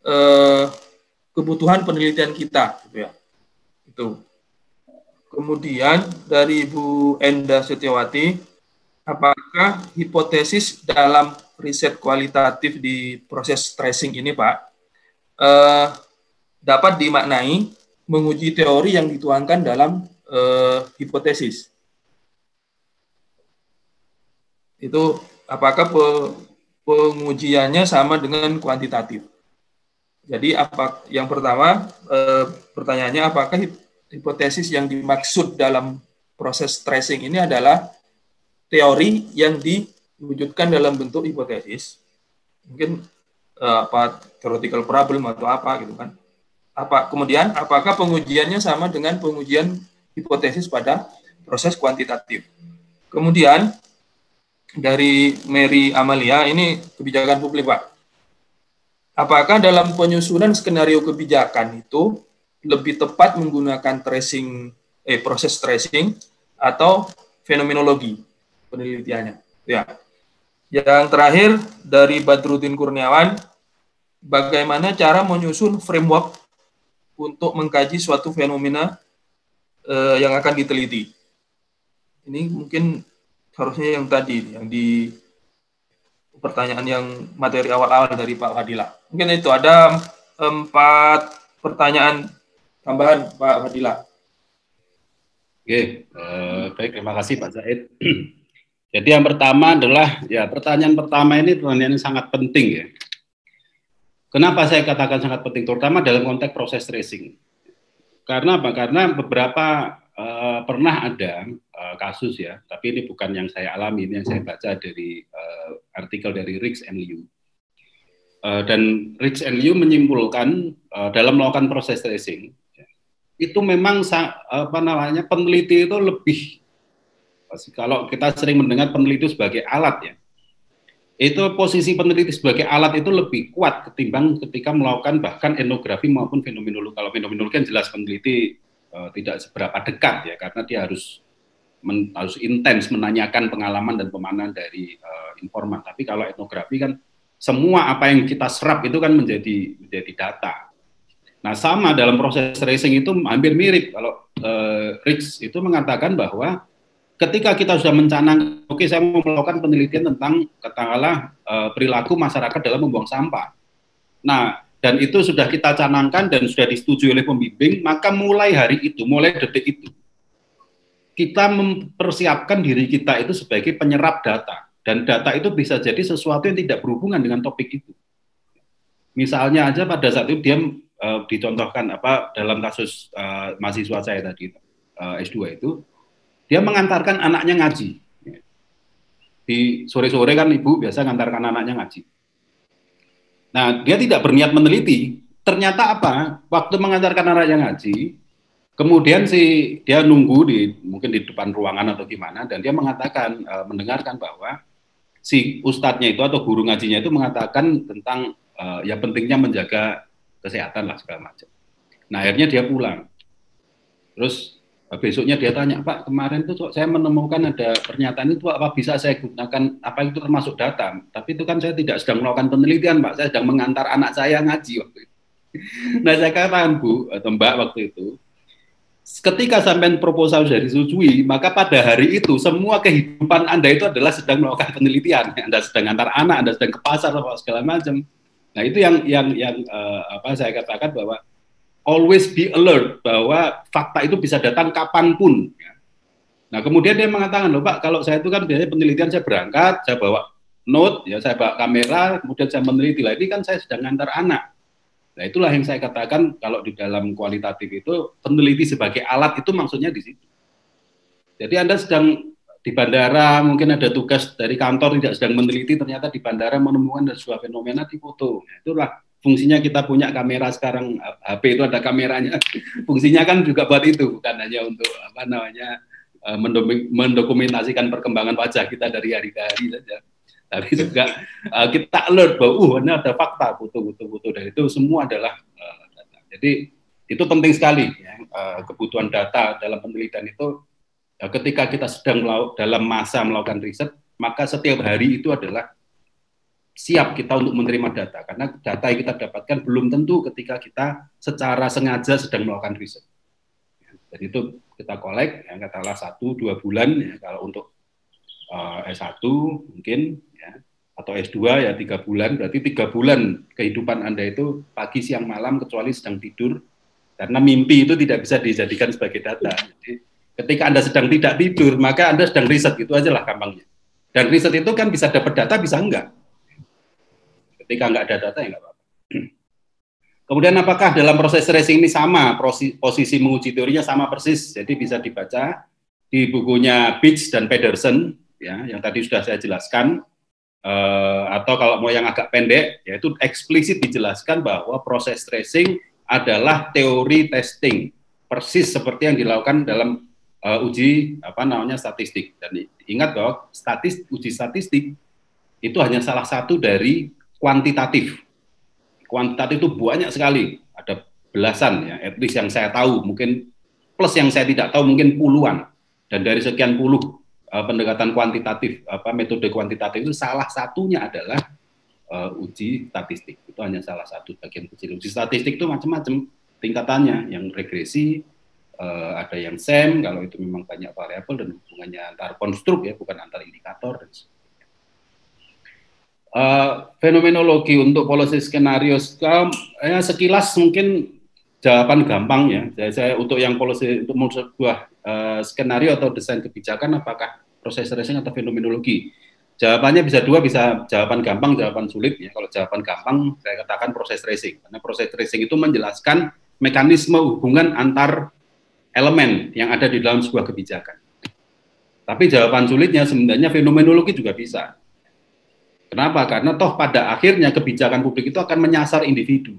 uh, kebutuhan penelitian kita, gitu ya. Itu. Kemudian dari Ibu Enda Setiawati, apakah hipotesis dalam riset kualitatif di proses tracing ini, Pak, uh, dapat dimaknai menguji teori yang dituangkan dalam uh, hipotesis. Itu apakah pe, pengujiannya sama dengan kuantitatif? Jadi apa yang pertama uh, pertanyaannya apakah hipotesis yang dimaksud dalam proses tracing ini adalah teori yang diwujudkan dalam bentuk hipotesis? Mungkin uh, apa theoretical problem atau apa gitu kan? apa kemudian apakah pengujiannya sama dengan pengujian hipotesis pada proses kuantitatif. Kemudian dari Mary Amalia ini kebijakan publik Pak. Apakah dalam penyusunan skenario kebijakan itu lebih tepat menggunakan tracing eh proses tracing atau fenomenologi penelitiannya? Ya. Yang terakhir dari Badrudin Kurniawan, bagaimana cara menyusun framework untuk mengkaji suatu fenomena uh, yang akan diteliti. Ini mungkin harusnya yang tadi, yang di pertanyaan yang materi awal-awal dari Pak Fadila. Mungkin itu ada empat pertanyaan tambahan Pak Fadila. Oke, uh, baik terima kasih Pak Zaid. [clears throat] Jadi yang pertama adalah ya pertanyaan pertama ini pertanyaan yang sangat penting ya Kenapa saya katakan sangat penting, terutama dalam konteks proses tracing? Karena apa? Karena beberapa uh, pernah ada uh, kasus ya, tapi ini bukan yang saya alami, ini yang saya baca dari uh, artikel dari Rix and Liu. Uh, dan Rix and Liu menyimpulkan uh, dalam melakukan proses tracing, itu memang apa namanya peneliti itu lebih kalau kita sering mendengar peneliti sebagai alat ya itu posisi peneliti sebagai alat itu lebih kuat ketimbang ketika melakukan bahkan etnografi maupun fenomenologi. Kalau fenomenologi kan jelas peneliti uh, tidak seberapa dekat ya karena dia harus men, harus intens menanyakan pengalaman dan pemahaman dari uh, informan. Tapi kalau etnografi kan semua apa yang kita serap itu kan menjadi menjadi data. Nah sama dalam proses tracing itu hampir mirip kalau uh, Rix itu mengatakan bahwa ketika kita sudah mencanang, oke okay, saya mau melakukan penelitian tentang katakanlah uh, perilaku masyarakat dalam membuang sampah. Nah, dan itu sudah kita canangkan dan sudah disetujui oleh pembimbing, maka mulai hari itu, mulai detik itu, kita mempersiapkan diri kita itu sebagai penyerap data. Dan data itu bisa jadi sesuatu yang tidak berhubungan dengan topik itu. Misalnya aja pada saat itu dia uh, dicontohkan apa dalam kasus uh, mahasiswa saya tadi uh, S2 itu, dia mengantarkan anaknya ngaji. Di sore-sore kan ibu biasa mengantarkan anaknya ngaji. Nah, dia tidak berniat meneliti. Ternyata apa? Waktu mengantarkan anaknya ngaji, kemudian si dia nunggu di mungkin di depan ruangan atau gimana, dan dia mengatakan e, mendengarkan bahwa si ustadznya itu atau guru ngajinya itu mengatakan tentang e, ya pentingnya menjaga kesehatan lah segala macam. Nah akhirnya dia pulang. Terus besoknya dia tanya Pak kemarin itu saya menemukan ada pernyataan itu apa bisa saya gunakan apa itu termasuk data tapi itu kan saya tidak sedang melakukan penelitian Pak saya sedang mengantar anak saya ngaji waktu itu [laughs] nah saya katakan Bu atau Mbak waktu itu ketika sampai proposal sudah disetujui, maka pada hari itu semua kehidupan Anda itu adalah sedang melakukan penelitian. Anda sedang antar anak, Anda sedang ke pasar atau segala macam. Nah, itu yang yang yang uh, apa saya katakan bahwa always be alert bahwa fakta itu bisa datang kapan pun. Ya. Nah, kemudian dia mengatakan, loh Pak, kalau saya itu kan biasanya penelitian saya berangkat, saya bawa note, ya saya bawa kamera, kemudian saya meneliti. Lah ini kan saya sedang antar anak Nah itulah yang saya katakan kalau di dalam kualitatif itu peneliti sebagai alat itu maksudnya di situ. Jadi Anda sedang di bandara mungkin ada tugas dari kantor tidak sedang meneliti ternyata di bandara menemukan ada sebuah fenomena di foto. Nah, itulah fungsinya kita punya kamera sekarang HP itu ada kameranya. [laughs] fungsinya kan juga buat itu bukan hanya untuk apa namanya eh, mendokumentasikan perkembangan wajah kita dari hari ke hari saja tapi juga uh, kita alert bahwa uh ini ada fakta butuh-butuh-butuh dan itu semua adalah uh, data. Jadi itu penting sekali ya, uh, kebutuhan data dalam penelitian itu ketika kita sedang dalam masa melakukan riset maka setiap hari itu adalah siap kita untuk menerima data karena data yang kita dapatkan belum tentu ketika kita secara sengaja sedang melakukan riset. Jadi itu kita kolek yang katakanlah satu dua bulan ya kalau untuk uh, S1 mungkin atau S2 ya tiga bulan, berarti tiga bulan kehidupan Anda itu pagi, siang, malam, kecuali sedang tidur, karena mimpi itu tidak bisa dijadikan sebagai data. Jadi, ketika Anda sedang tidak tidur, maka Anda sedang riset, itu aja lah gampangnya. Dan riset itu kan bisa dapat data, bisa enggak. Ketika enggak ada data, ya enggak apa-apa. Kemudian apakah dalam proses tracing ini sama, posisi menguji teorinya sama persis, jadi bisa dibaca di bukunya Beach dan Pedersen, ya, yang tadi sudah saya jelaskan, uh, atau kalau mau yang agak pendek, yaitu eksplisit dijelaskan bahwa proses tracing adalah teori testing, persis seperti yang dilakukan dalam uh, uji apa namanya statistik. Dan ingat bahwa statis, uji statistik itu hanya salah satu dari kuantitatif. Kuantitatif itu banyak sekali, ada belasan ya, at least yang saya tahu, mungkin plus yang saya tidak tahu mungkin puluhan. Dan dari sekian puluh uh, pendekatan kuantitatif apa metode kuantitatif itu salah satunya adalah uh, uji statistik itu hanya salah satu bagian kecil uji statistik itu macam-macam tingkatannya yang regresi uh, ada yang SEM kalau itu memang banyak variabel dan hubungannya antar konstruk ya bukan antar indikator dan sebagainya. Uh, fenomenologi untuk policy skenario ya sekilas mungkin jawaban gampang ya. Saya, saya untuk yang policy untuk sebuah uh, skenario atau desain kebijakan apakah proses tracing atau fenomenologi? Jawabannya bisa dua, bisa jawaban gampang, jawaban sulit ya. Kalau jawaban gampang saya katakan proses tracing karena proses tracing itu menjelaskan mekanisme hubungan antar elemen yang ada di dalam sebuah kebijakan. Tapi jawaban sulitnya sebenarnya fenomenologi juga bisa. Kenapa? Karena toh pada akhirnya kebijakan publik itu akan menyasar individu.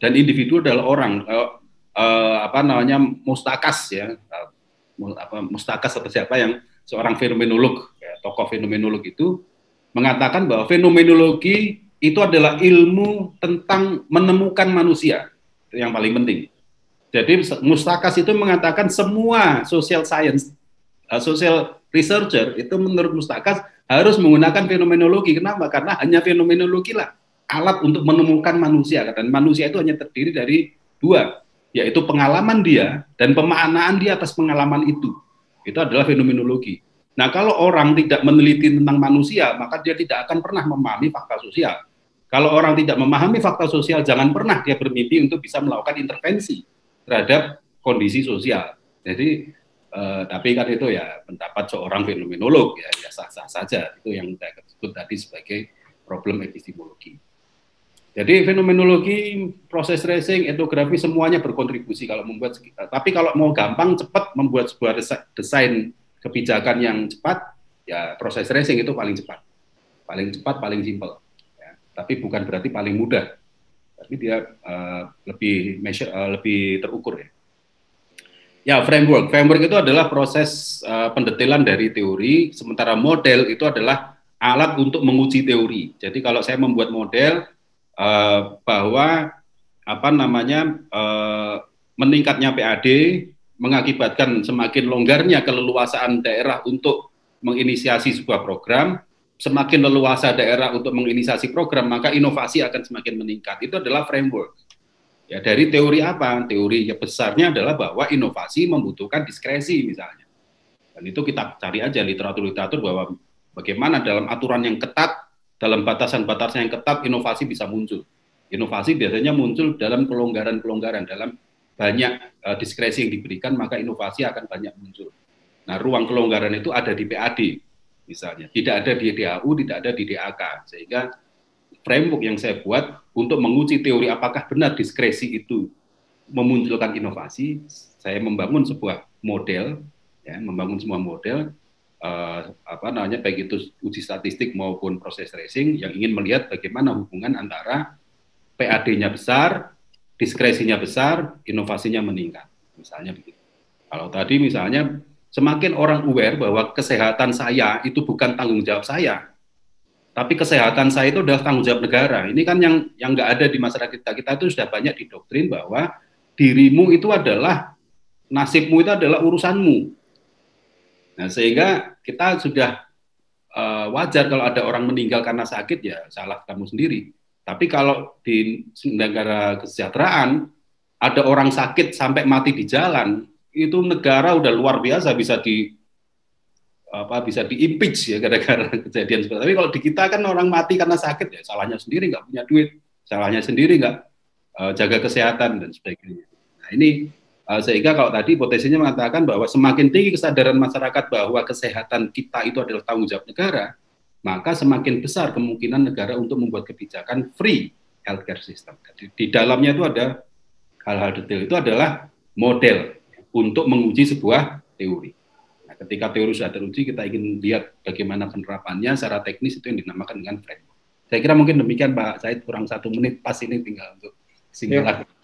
Dan individu adalah orang uh, uh, apa namanya mustakas ya. Apa mustakas atau siapa yang seorang fenomenolog ya, tokoh fenomenolog itu mengatakan bahwa fenomenologi itu adalah ilmu tentang menemukan manusia itu yang paling penting. Jadi mustakas itu mengatakan semua social science uh, social researcher itu menurut mustakas harus menggunakan fenomenologi. Kenapa? Karena hanya fenomenologi lah alat untuk menemukan manusia. Dan manusia itu hanya terdiri dari dua yaitu pengalaman dia dan pemaknaan dia atas pengalaman itu. Itu adalah fenomenologi. Nah kalau orang tidak meneliti tentang manusia maka dia tidak akan pernah memahami fakta sosial. Kalau orang tidak memahami fakta sosial jangan pernah dia bermimpi untuk bisa melakukan intervensi terhadap kondisi sosial. Jadi eh, tapi kan itu ya pendapat seorang fenomenolog ya ya sah-sah saja itu yang saya sebut tadi sebagai problem epistemologi jadi fenomenologi, proses tracing, etnografi semuanya berkontribusi kalau membuat. Tapi kalau mau gampang, cepat membuat sebuah desain kebijakan yang cepat, ya proses tracing itu paling cepat, paling cepat, paling simpel. Ya. Tapi bukan berarti paling mudah. Tapi dia uh, lebih measure, uh, lebih terukur ya. Ya, framework. Framework itu adalah proses uh, pendetilan dari teori, sementara model itu adalah alat untuk menguji teori. Jadi kalau saya membuat model, uh, bahwa apa namanya uh, meningkatnya PAD mengakibatkan semakin longgarnya keleluasaan daerah untuk menginisiasi sebuah program, semakin leluasa daerah untuk menginisiasi program, maka inovasi akan semakin meningkat. Itu adalah framework. Ya dari teori apa? Teori yang besarnya adalah bahwa inovasi membutuhkan diskresi misalnya. Dan itu kita cari aja literatur-literatur bahwa bagaimana dalam aturan yang ketat, dalam batasan-batasan yang ketat inovasi bisa muncul. Inovasi biasanya muncul dalam pelonggaran-pelonggaran, dalam banyak uh, diskresi yang diberikan maka inovasi akan banyak muncul. Nah, ruang kelonggaran itu ada di PAD misalnya, tidak ada di DAU, tidak ada di DAK. Sehingga framework yang saya buat untuk menguji teori apakah benar diskresi itu memunculkan inovasi, saya membangun sebuah model, ya, membangun semua model uh, apa namanya baik itu uji statistik maupun proses tracing yang ingin melihat bagaimana hubungan antara PAD-nya besar, diskresinya besar, inovasinya meningkat. Misalnya begitu. Kalau tadi misalnya semakin orang aware bahwa kesehatan saya itu bukan tanggung jawab saya, tapi kesehatan saya itu adalah tanggung jawab negara. Ini kan yang yang nggak ada di masyarakat kita. Kita itu sudah banyak didoktrin bahwa dirimu itu adalah nasibmu itu adalah urusanmu. Nah, sehingga kita sudah uh, wajar kalau ada orang meninggal karena sakit ya salah kamu sendiri. Tapi kalau di negara kesejahteraan ada orang sakit sampai mati di jalan, itu negara udah luar biasa bisa di apa bisa diimpeach ya gara-gara [laughs] kejadian seperti. Tapi kalau di kita kan orang mati karena sakit ya salahnya sendiri nggak punya duit, salahnya sendiri nggak uh, jaga kesehatan dan sebagainya. Nah ini uh, sehingga kalau tadi potensinya mengatakan bahwa semakin tinggi kesadaran masyarakat bahwa kesehatan kita itu adalah tanggung jawab negara, maka semakin besar kemungkinan negara untuk membuat kebijakan free healthcare system. Di, di dalamnya itu ada hal-hal detail itu adalah model untuk menguji sebuah teori ketika teori sudah teruji, kita ingin lihat bagaimana penerapannya secara teknis itu yang dinamakan dengan framework. Saya kira mungkin demikian Pak Said, kurang satu menit pas ini tinggal untuk singgah. Ya.